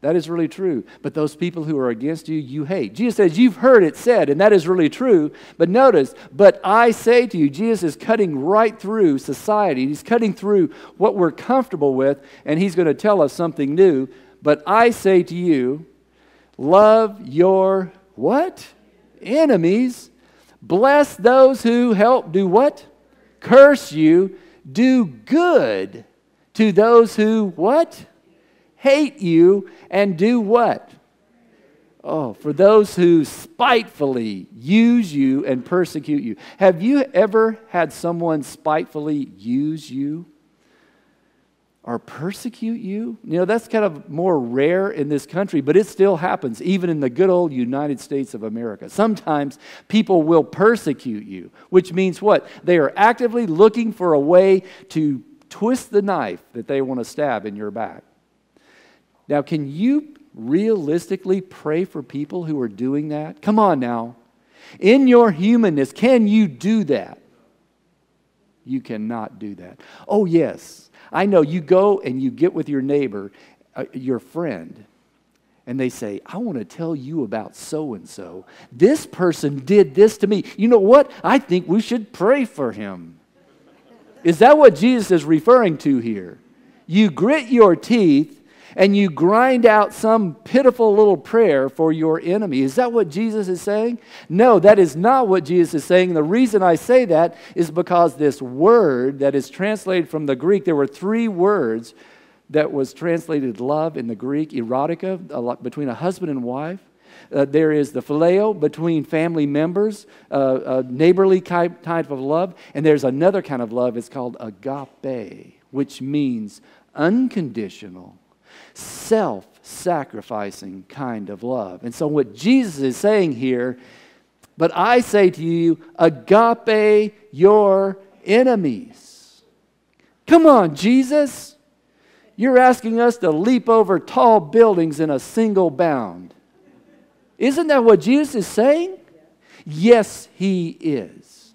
That is really true. But those people who are against you, you hate. Jesus says, You've heard it said, and that is really true. But notice, but I say to you, Jesus is cutting right through society. He's cutting through what we're comfortable with, and he's going to tell us something new. But I say to you, love your what? Enemies. Bless those who help do what? Curse you. Do good to those who what? hate you and do what? Oh, for those who spitefully use you and persecute you. Have you ever had someone spitefully use you? Or persecute you? You know, that's kind of more rare in this country, but it still happens, even in the good old United States of America. Sometimes people will persecute you, which means what? They are actively looking for a way to twist the knife that they want to stab in your back. Now, can you realistically pray for people who are doing that? Come on now. In your humanness, can you do that? You cannot do that. Oh, yes. I know you go and you get with your neighbor, uh, your friend, and they say, I want to tell you about so and so. This person did this to me. You know what? I think we should pray for him. Is that what Jesus is referring to here? You grit your teeth and you grind out some pitiful little prayer for your enemy. Is that what Jesus is saying? No, that is not what Jesus is saying. The reason I say that is because this word that is translated from the Greek, there were three words that was translated love in the Greek, erotica, between a husband and wife. Uh, there is the phileo between family members, uh, a neighborly type, type of love. And there's another kind of love, it's called agape, which means unconditional, self sacrificing kind of love. And so, what Jesus is saying here, but I say to you, agape your enemies. Come on, Jesus. You're asking us to leap over tall buildings in a single bound. Isn't that what Jesus is saying? Yes, he is.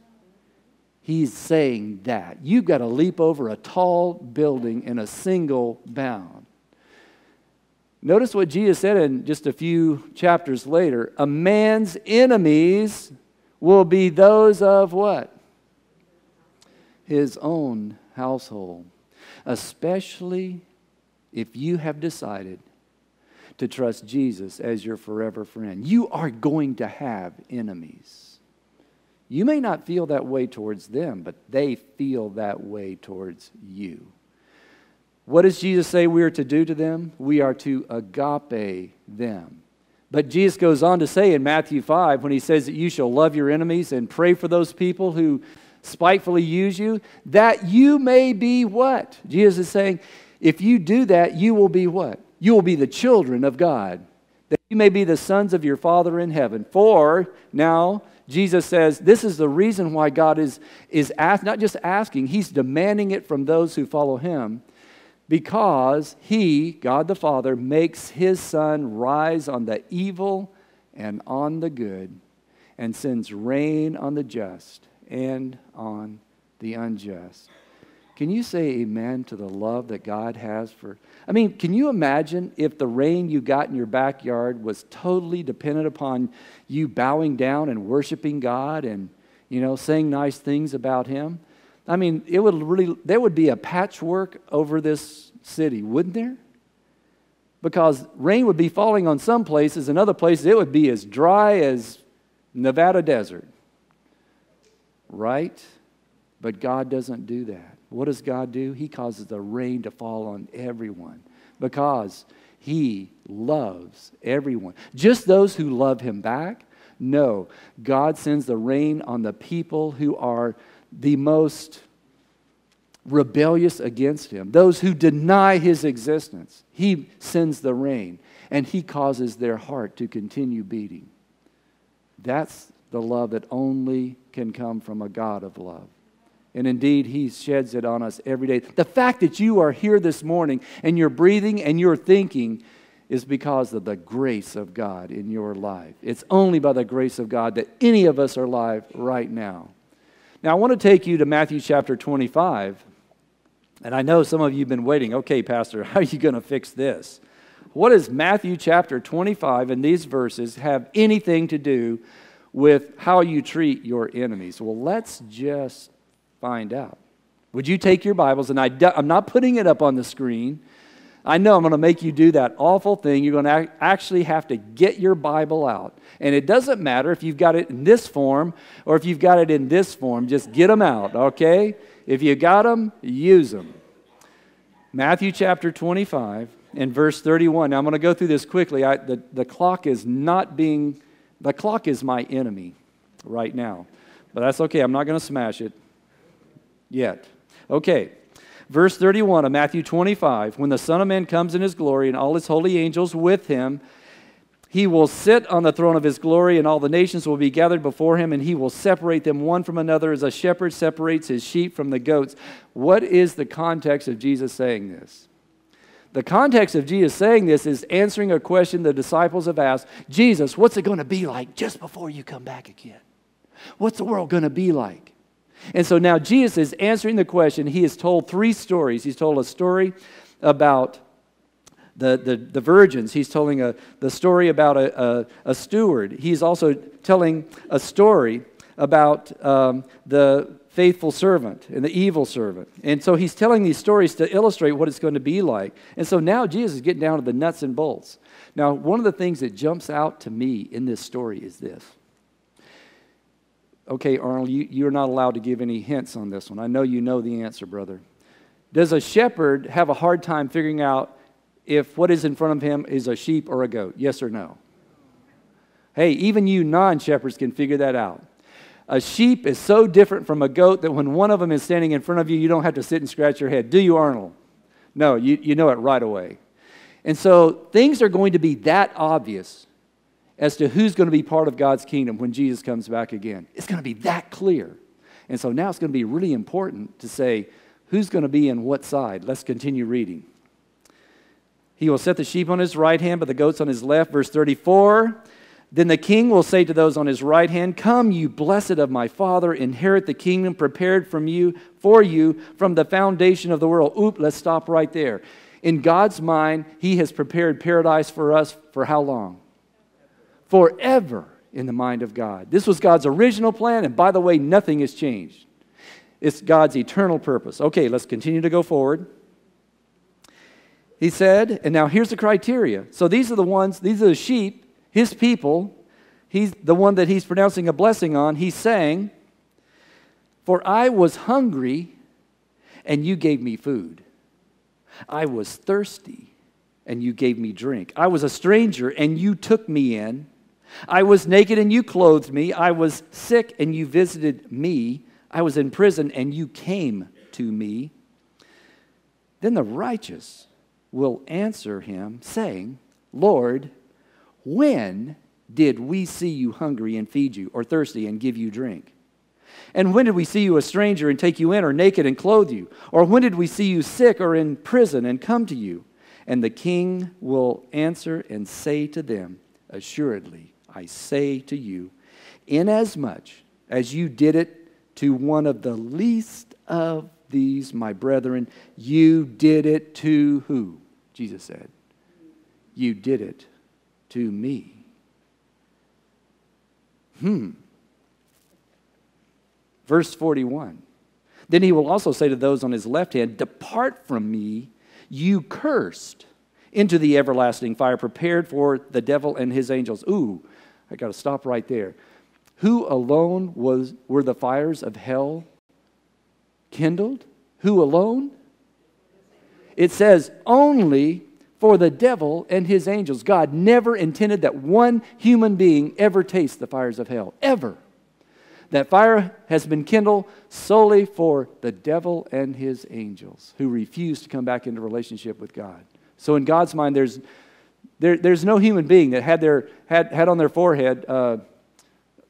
He's saying that. You've got to leap over a tall building in a single bound. Notice what Jesus said in just a few chapters later a man's enemies will be those of what? His own household. Especially if you have decided to trust Jesus as your forever friend. You are going to have enemies. You may not feel that way towards them, but they feel that way towards you. What does Jesus say we are to do to them? We are to agape them. But Jesus goes on to say in Matthew 5, when he says that you shall love your enemies and pray for those people who spitefully use you, that you may be what? Jesus is saying, if you do that, you will be what? You will be the children of God, that you may be the sons of your Father in heaven. For now, Jesus says this is the reason why God is, is ask, not just asking, He's demanding it from those who follow Him because he, God the Father, makes his sun rise on the evil and on the good, and sends rain on the just and on the unjust. Can you say amen to the love that God has for? I mean, can you imagine if the rain you got in your backyard was totally dependent upon you bowing down and worshiping God and, you know, saying nice things about Him? I mean, it would really, there would be a patchwork over this city, wouldn't there? Because rain would be falling on some places, and other places it would be as dry as Nevada desert. Right? But God doesn't do that. What does God do? He causes the rain to fall on everyone because He loves everyone. Just those who love Him back? No. God sends the rain on the people who are the most rebellious against him, those who deny his existence. He sends the rain and he causes their heart to continue beating. That's the love that only can come from a God of love. And indeed, He sheds it on us every day. The fact that you are here this morning and you're breathing and you're thinking is because of the grace of God in your life. It's only by the grace of God that any of us are alive right now. Now, I want to take you to Matthew chapter 25. And I know some of you have been waiting. Okay, Pastor, how are you going to fix this? What does Matthew chapter 25 and these verses have anything to do with how you treat your enemies? Well, let's just find out. Would you take your Bibles? And I, am not putting it up on the screen. I know I'm going to make you do that awful thing. You're going to actually have to get your Bible out. And it doesn't matter if you've got it in this form or if you've got it in this form, just get them out, okay? If you got them, use them. Matthew chapter 25 and verse 31. Now I'm going to go through this quickly. I, the, the clock is not being, the clock is my enemy right now. But that's okay. I'm not going to smash it yet. Okay. Verse 31 of Matthew 25 When the Son of Man comes in his glory and all his holy angels with him, he will sit on the throne of his glory, and all the nations will be gathered before him, and he will separate them one from another as a shepherd separates his sheep from the goats. What is the context of Jesus saying this? The context of Jesus saying this is answering a question the disciples have asked Jesus, what's it going to be like just before you come back again? What's the world going to be like? And so now Jesus is answering the question. He has told three stories. He's told a story about the, the, the virgins. He's telling a, the story about a, a, a steward. He's also telling a story about um, the faithful servant and the evil servant. And so he's telling these stories to illustrate what it's going to be like. And so now Jesus is getting down to the nuts and bolts. Now, one of the things that jumps out to me in this story is this. Okay, Arnold, you, you're not allowed to give any hints on this one. I know you know the answer, brother. Does a shepherd have a hard time figuring out if what is in front of him is a sheep or a goat? Yes or no? Hey, even you non shepherds can figure that out. A sheep is so different from a goat that when one of them is standing in front of you, you don't have to sit and scratch your head. Do you, Arnold? No, you, you know it right away. And so things are going to be that obvious as to who's going to be part of God's kingdom when Jesus comes back again. It's going to be that clear. And so now it's going to be really important to say who's going to be in what side. Let's continue reading. He will set the sheep on his right hand, but the goats on his left. Verse 34. Then the king will say to those on his right hand, Come, you blessed of my father, inherit the kingdom prepared from you for you from the foundation of the world. Oop, let's stop right there. In God's mind, he has prepared paradise for us for how long? Forever in the mind of God. This was God's original plan, and by the way, nothing has changed. It's God's eternal purpose. Okay, let's continue to go forward. He said, and now here's the criteria. So these are the ones, these are the sheep his people, he's the one that he's pronouncing a blessing on, he's saying, For I was hungry and you gave me food. I was thirsty and you gave me drink. I was a stranger and you took me in. I was naked and you clothed me. I was sick and you visited me. I was in prison and you came to me. Then the righteous will answer him, saying, Lord, when did we see you hungry and feed you, or thirsty and give you drink? And when did we see you a stranger and take you in, or naked and clothe you? Or when did we see you sick or in prison and come to you? And the king will answer and say to them, Assuredly, I say to you, inasmuch as you did it to one of the least of these, my brethren, you did it to who? Jesus said. You did it to me. Hmm. Verse 41. Then he will also say to those on his left hand, Depart from me, you cursed, into the everlasting fire prepared for the devil and his angels. Ooh, I got to stop right there. Who alone was, were the fires of hell kindled? Who alone? It says, only for the devil and his angels. God never intended that one human being ever taste the fires of hell, ever. That fire has been kindled solely for the devil and his angels who refuse to come back into relationship with God. So, in God's mind, there's, there, there's no human being that had, their, had, had on their forehead, uh,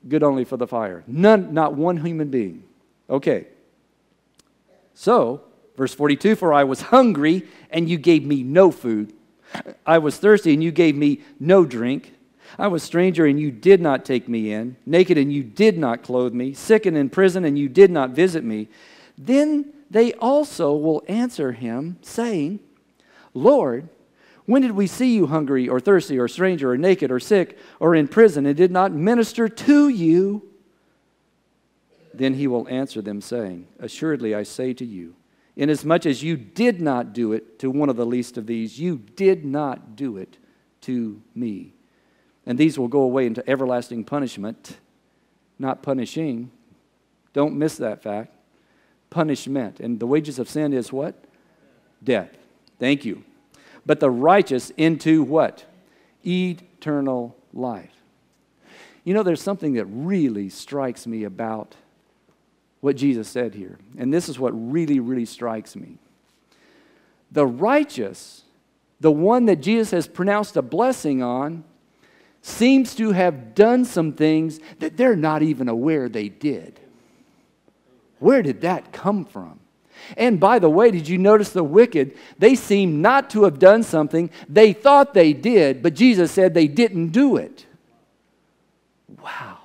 good only for the fire. None, not one human being. Okay. So, verse 42 For I was hungry, and you gave me no food. I was thirsty, and you gave me no drink. I was stranger, and you did not take me in. Naked, and you did not clothe me. Sick and in prison, and you did not visit me. Then they also will answer him, saying, Lord, when did we see you hungry, or thirsty, or stranger, or naked, or sick, or in prison, and did not minister to you? Then he will answer them, saying, Assuredly I say to you, Inasmuch as you did not do it to one of the least of these, you did not do it to me. And these will go away into everlasting punishment, not punishing. Don't miss that fact. Punishment. And the wages of sin is what? Death. Thank you. But the righteous into what? Eternal life. You know, there's something that really strikes me about what Jesus said here. And this is what really, really strikes me. the righteous, the one that Jesus has pronounced a blessing on, seems to have done some things that they're not even aware they did. Where did that come from? And by the way, did you notice the wicked? They seem not to have done something. They thought they did, but Jesus said they didn't do it. Wow.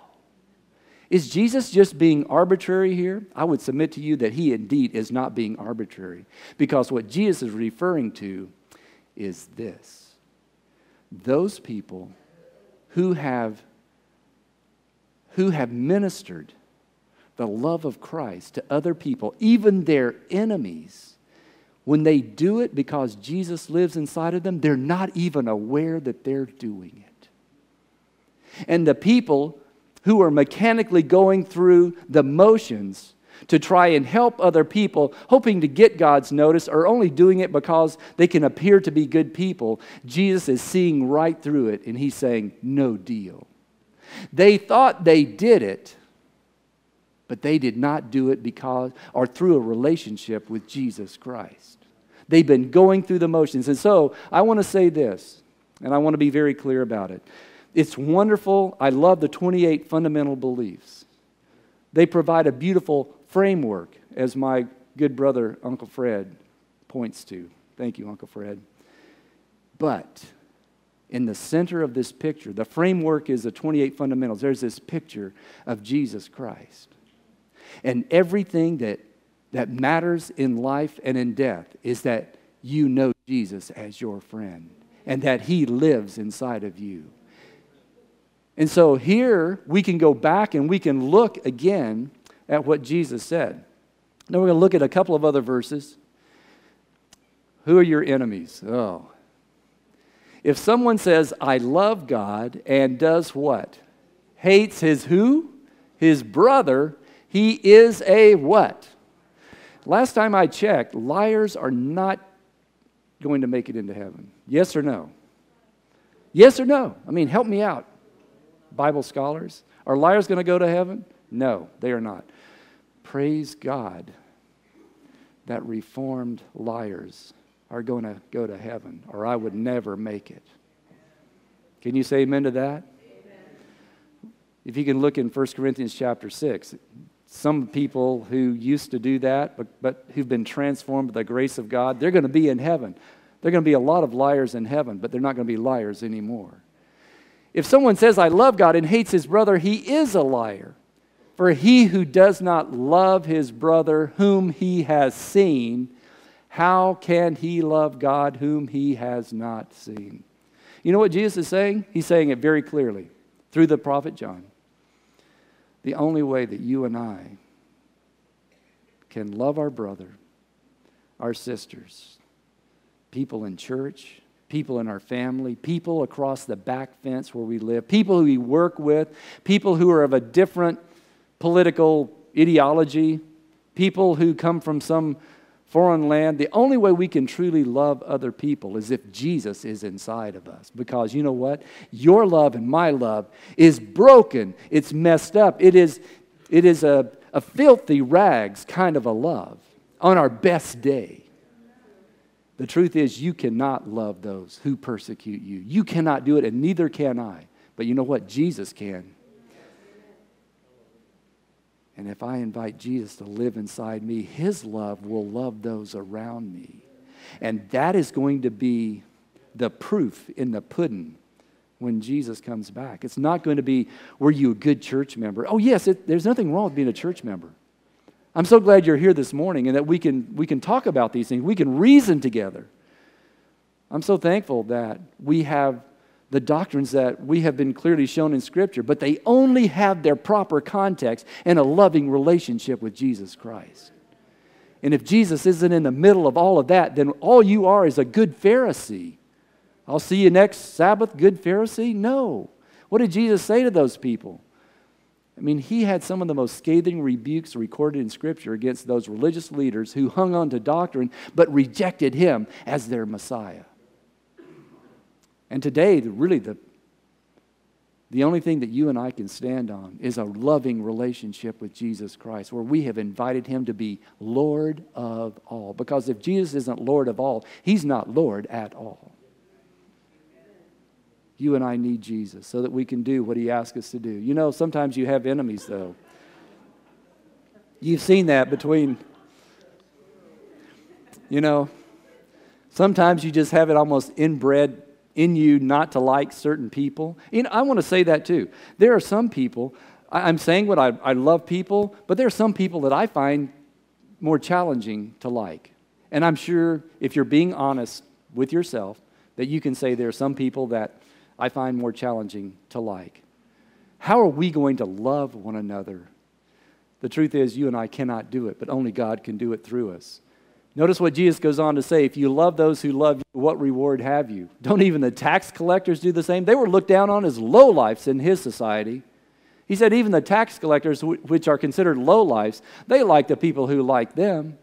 Is Jesus just being arbitrary here? I would submit to you that he indeed is not being arbitrary because what Jesus is referring to is this those people who have, who have ministered the love of Christ to other people, even their enemies, when they do it because Jesus lives inside of them, they're not even aware that they're doing it. And the people who are mechanically going through the motions to try and help other people, hoping to get God's notice, are only doing it because they can appear to be good people. Jesus is seeing right through it and he's saying, No deal. They thought they did it, but they did not do it because or through a relationship with Jesus Christ. They've been going through the motions. And so I want to say this, and I want to be very clear about it. It's wonderful. I love the 28 fundamental beliefs. They provide a beautiful framework, as my good brother, Uncle Fred, points to. Thank you, Uncle Fred. But in the center of this picture, the framework is the 28 fundamentals. There's this picture of Jesus Christ. And everything that, that matters in life and in death is that you know Jesus as your friend and that he lives inside of you. And so here we can go back and we can look again at what Jesus said. Now we're going to look at a couple of other verses. Who are your enemies? Oh. If someone says, I love God, and does what? Hates his who? His brother, he is a what? Last time I checked, liars are not going to make it into heaven. Yes or no? Yes or no? I mean, help me out, Bible scholars. Are liars going to go to heaven? No, they are not. Praise God that reformed liars are going to go to heaven, or I would never make it. Can you say amen to that? Amen. If you can look in 1 Corinthians chapter 6, some people who used to do that, but, but who've been transformed by the grace of God, they're going to be in heaven. There are going to be a lot of liars in heaven, but they're not going to be liars anymore. If someone says, I love God and hates his brother, he is a liar. For he who does not love his brother whom he has seen, how can he love God whom he has not seen? You know what Jesus is saying? He's saying it very clearly through the prophet John. The only way that you and I can love our brother, our sisters, people in church, people in our family, people across the back fence where we live, people who we work with, people who are of a different political ideology, people who come from some foreign land, the only way we can truly love other people is if Jesus is inside of us. Because you know what? Your love and my love is broken, it's messed up, it is, it is a, a filthy rags kind of a love on our best day. The truth is, you cannot love those who persecute you. You cannot do it, and neither can I. But you know what? Jesus can. And if I invite Jesus to live inside me, his love will love those around me. And that is going to be the proof in the pudding when Jesus comes back. It's not going to be, were you a good church member? Oh, yes, it, there's nothing wrong with being a church member. I'm so glad you're here this morning and that we can, we can talk about these things. We can reason together. I'm so thankful that we have the doctrines that we have been clearly shown in Scripture, but they only have their proper context in a loving relationship with Jesus Christ. And if Jesus isn't in the middle of all of that, then all you are is a good Pharisee. I'll see you next Sabbath, good Pharisee? No. What did Jesus say to those people? I mean, he had some of the most scathing rebukes recorded in Scripture against those religious leaders who hung on to doctrine but rejected him as their Messiah. And today, really, the, The only thing that you and I can stand on is a loving relationship with Jesus Christ, where we have invited him to be Lord of all. Because if Jesus isn't Lord of all, he's not Lord at all. You and I need Jesus so that we can do what he asks us to do. You know, sometimes you have enemies, though. You've seen that between, you know, sometimes you just have it almost inbred in you not to like certain people. You know, I want to say that too. There are some people, I, am saying what I, I love people, but there are some people that I find more challenging to like. And I'm sure if you're being honest with yourself, that you can say there are some people that I find more challenging to like. How are we going to love one another? The truth is, you and I cannot do it, but only God can do it through us. Notice what Jesus goes on to say if you love those who love you, what reward have you? Don't even the tax collectors do the same? They were looked down on as lowlifes in his society. He said, even the tax collectors, which are considered lowlifes, they like the people who like them.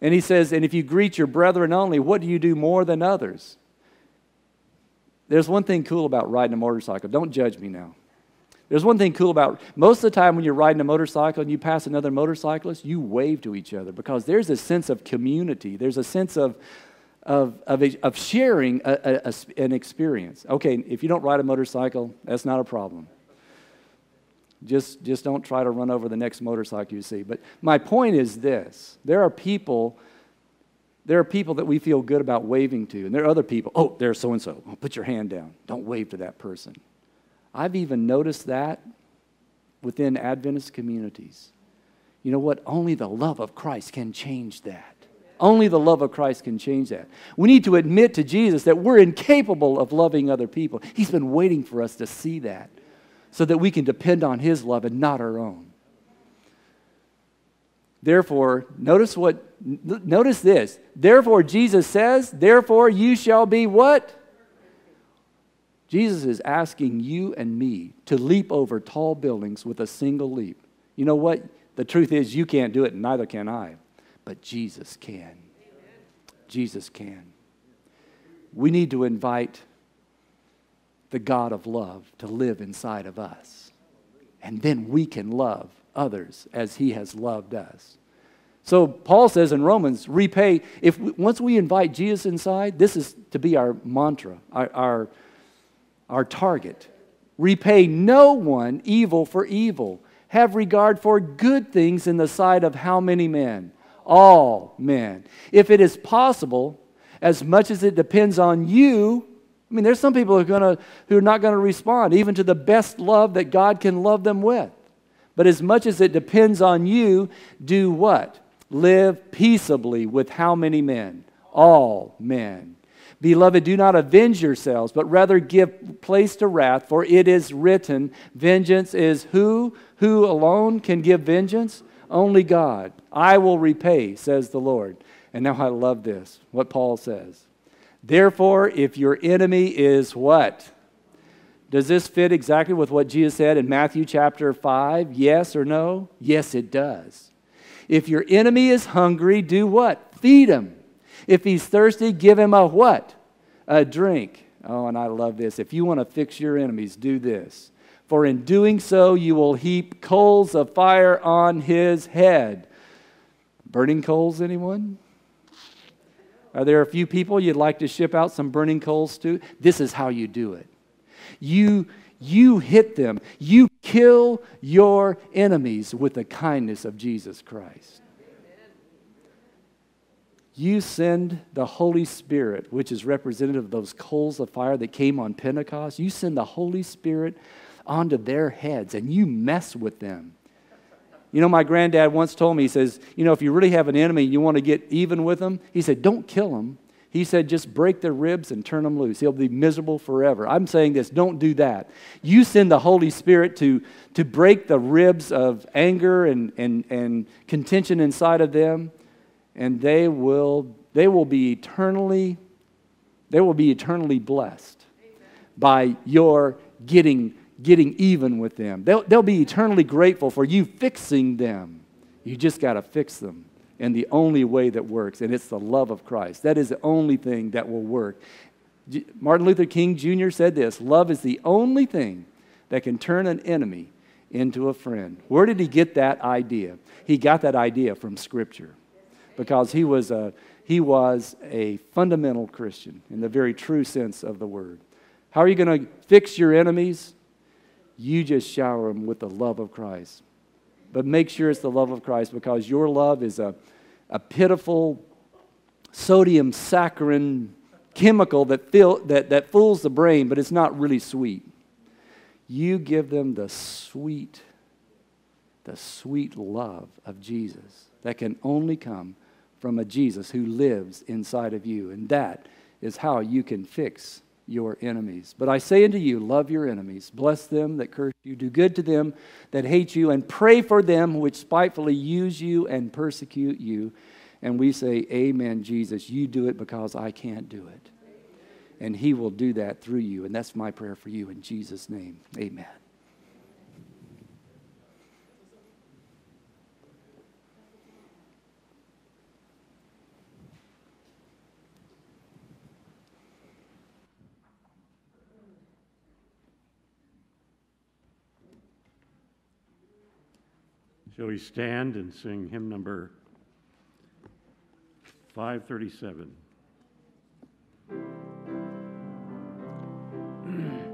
And he says, and if you greet your brethren only, what do you do more than others? There's one thing cool about riding a motorcycle. Don't judge me now. There's one thing cool about most of the time when you're riding a motorcycle and you pass another motorcyclist, you wave to each other because there's a sense of community. There's a sense of, of, of, of sharing a, a, a, an experience. Okay, if you don't ride a motorcycle, that's not a problem. Just, just don't try to run over the next motorcycle you see. But my point is this there are people. There are people that we feel good about waving to, and there are other people. Oh, there's so and so. Put your hand down. Don't wave to that person. I've even noticed that within Adventist communities. You know what? Only the love of Christ can change that. Only the love of Christ can change that. We need to admit to Jesus that we're incapable of loving other people. He's been waiting for us to see that so that we can depend on His love and not our own. Therefore, notice what notice this. Therefore Jesus says, therefore you shall be what? Jesus is asking you and me to leap over tall buildings with a single leap. You know what? The truth is, you can't do it, and neither can I. But Jesus can. Jesus can. We need to invite the God of love to live inside of us. And then we can love others as he has loved us. So Paul says in Romans, repay. If once we invite Jesus inside, this is to be our mantra, our, our our target. Repay no one evil for evil. Have regard for good things in the sight of how many men? All men. If it is possible, as much as it depends on you, I mean, there's some people who are, gonna, who are not going to respond, even to the best love that God can love them with. But as much as it depends on you, do what? Live peaceably with how many men? All men. Beloved, do not avenge yourselves, but rather give place to wrath, for it is written, Vengeance is who? Who alone can give vengeance? Only God. I will repay, says the Lord. And now I love this, what Paul says. Therefore, if your enemy is what? Does this fit exactly with what Jesus said in Matthew chapter 5? Yes or no? Yes, it does. If your enemy is hungry, do what? Feed him. If he's thirsty, give him a what? A drink. Oh, and I love this. If you want to fix your enemies, do this. For in doing so, you will heap coals of fire on his head. Burning coals, anyone? Are there a few people you'd like to ship out some burning coals to? This is how you do it. You, you hit them. You kill your enemies with the kindness of Jesus Christ you send the Holy Spirit, which is representative of those coals of fire that came on Pentecost, you send the Holy Spirit onto their heads and you mess with them. You know, my granddad once told me, he says, you know, if you really have an enemy and you want to get even with them, he said, don't kill them. He said, just break their ribs and turn them loose. He'll be miserable forever. I'm saying this, don't do that. You send the Holy Spirit to, to break the ribs of anger and, and, and contention inside of them and they will, they will be eternally, they will be eternally blessed by your getting, getting even with them. They'll, they'll be eternally grateful for you fixing them. You just got to fix them in the only way that works, and it's the love of Christ. That is the only thing that will work. Martin Luther King Jr. said this love is the only thing that can turn an enemy into a friend. Where did he get that idea? He got that idea from Scripture because he was a, he was a fundamental Christian in the very true sense of the word. How are you going to fix your enemies? You just shower them with the love of Christ. But make sure it's the love of Christ because your love is a, a pitiful sodium saccharin chemical that, fill, that, that fools the brain, but it's not really sweet. You give them the sweet, the sweet love of Jesus that can only come from a Jesus who lives inside of you. And that is how you can fix your enemies. But I say unto you, love your enemies, bless them that curse you, do good to them that hate you, and pray for them which spitefully use you and persecute you. And we say, Amen, Jesus, you do it because I can't do it. And He will do that through you. And that's my prayer for you in Jesus' name. Amen. Shall we stand and sing hymn number 537?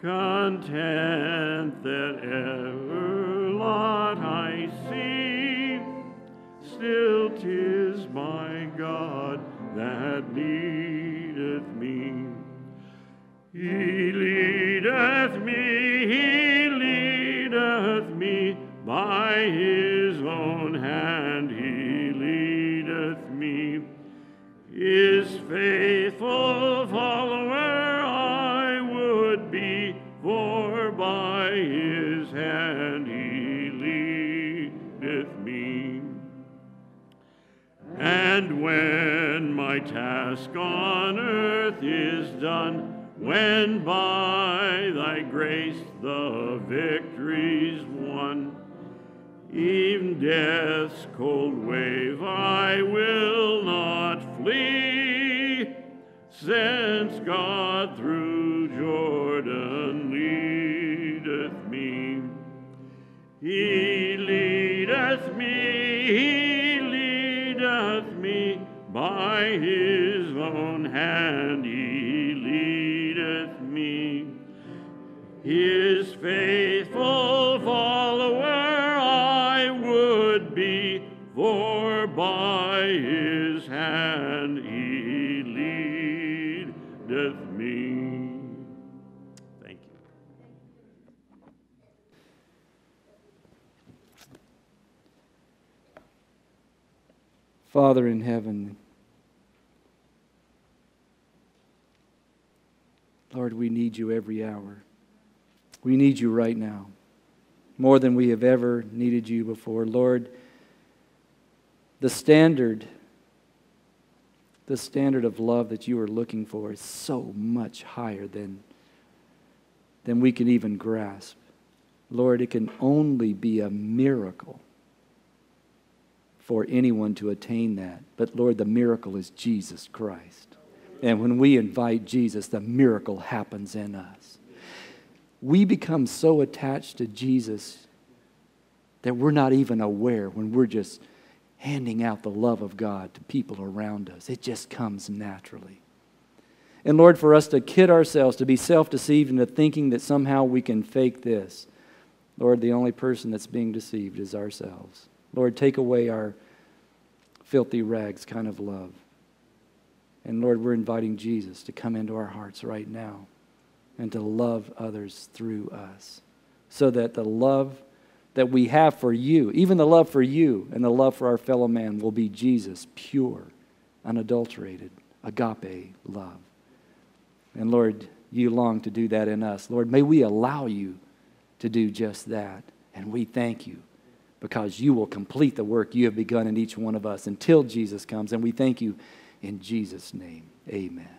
content that ever lot I see, still 'tis my God that leadeth He leadeth me, he leadeth me, by his own hand he leadeth me. His faithful follower I would be, for by his hand he leadeth me. And when my task on earth is done, when by thy grace the victory's won, even death's cold wave I will not flee, since God His faithful follower I would be, for by his hand he leadeth me. Thank you. Father in heaven, Lord, we need you every hour. We need you right now, more than we have ever needed you before. Lord, the standard, the standard of love that you are looking for is so much higher than, than we can even grasp. Lord, it can only be a miracle for anyone to attain that. But Lord, the miracle is Jesus Christ. And when we invite Jesus, the miracle happens in us. We become so attached to Jesus that we're not even aware when we're just handing out the love of God to people around us. It just comes naturally. And Lord, for us to kid ourselves, to be self deceived into thinking that somehow we can fake this, Lord, the only person that's being deceived is ourselves. Lord, take away our filthy rags kind of love. And Lord, we're inviting Jesus to come into our hearts right now and to love others through us so that the love that we have for you, even the love for you and the love for our fellow man, will be Jesus, pure, unadulterated, agape love. And Lord, you long to do that in us. Lord, may we allow you to do just that. And we thank you because you will complete the work you have begun in each one of us until Jesus comes. And we thank you in Jesus' name. Amen.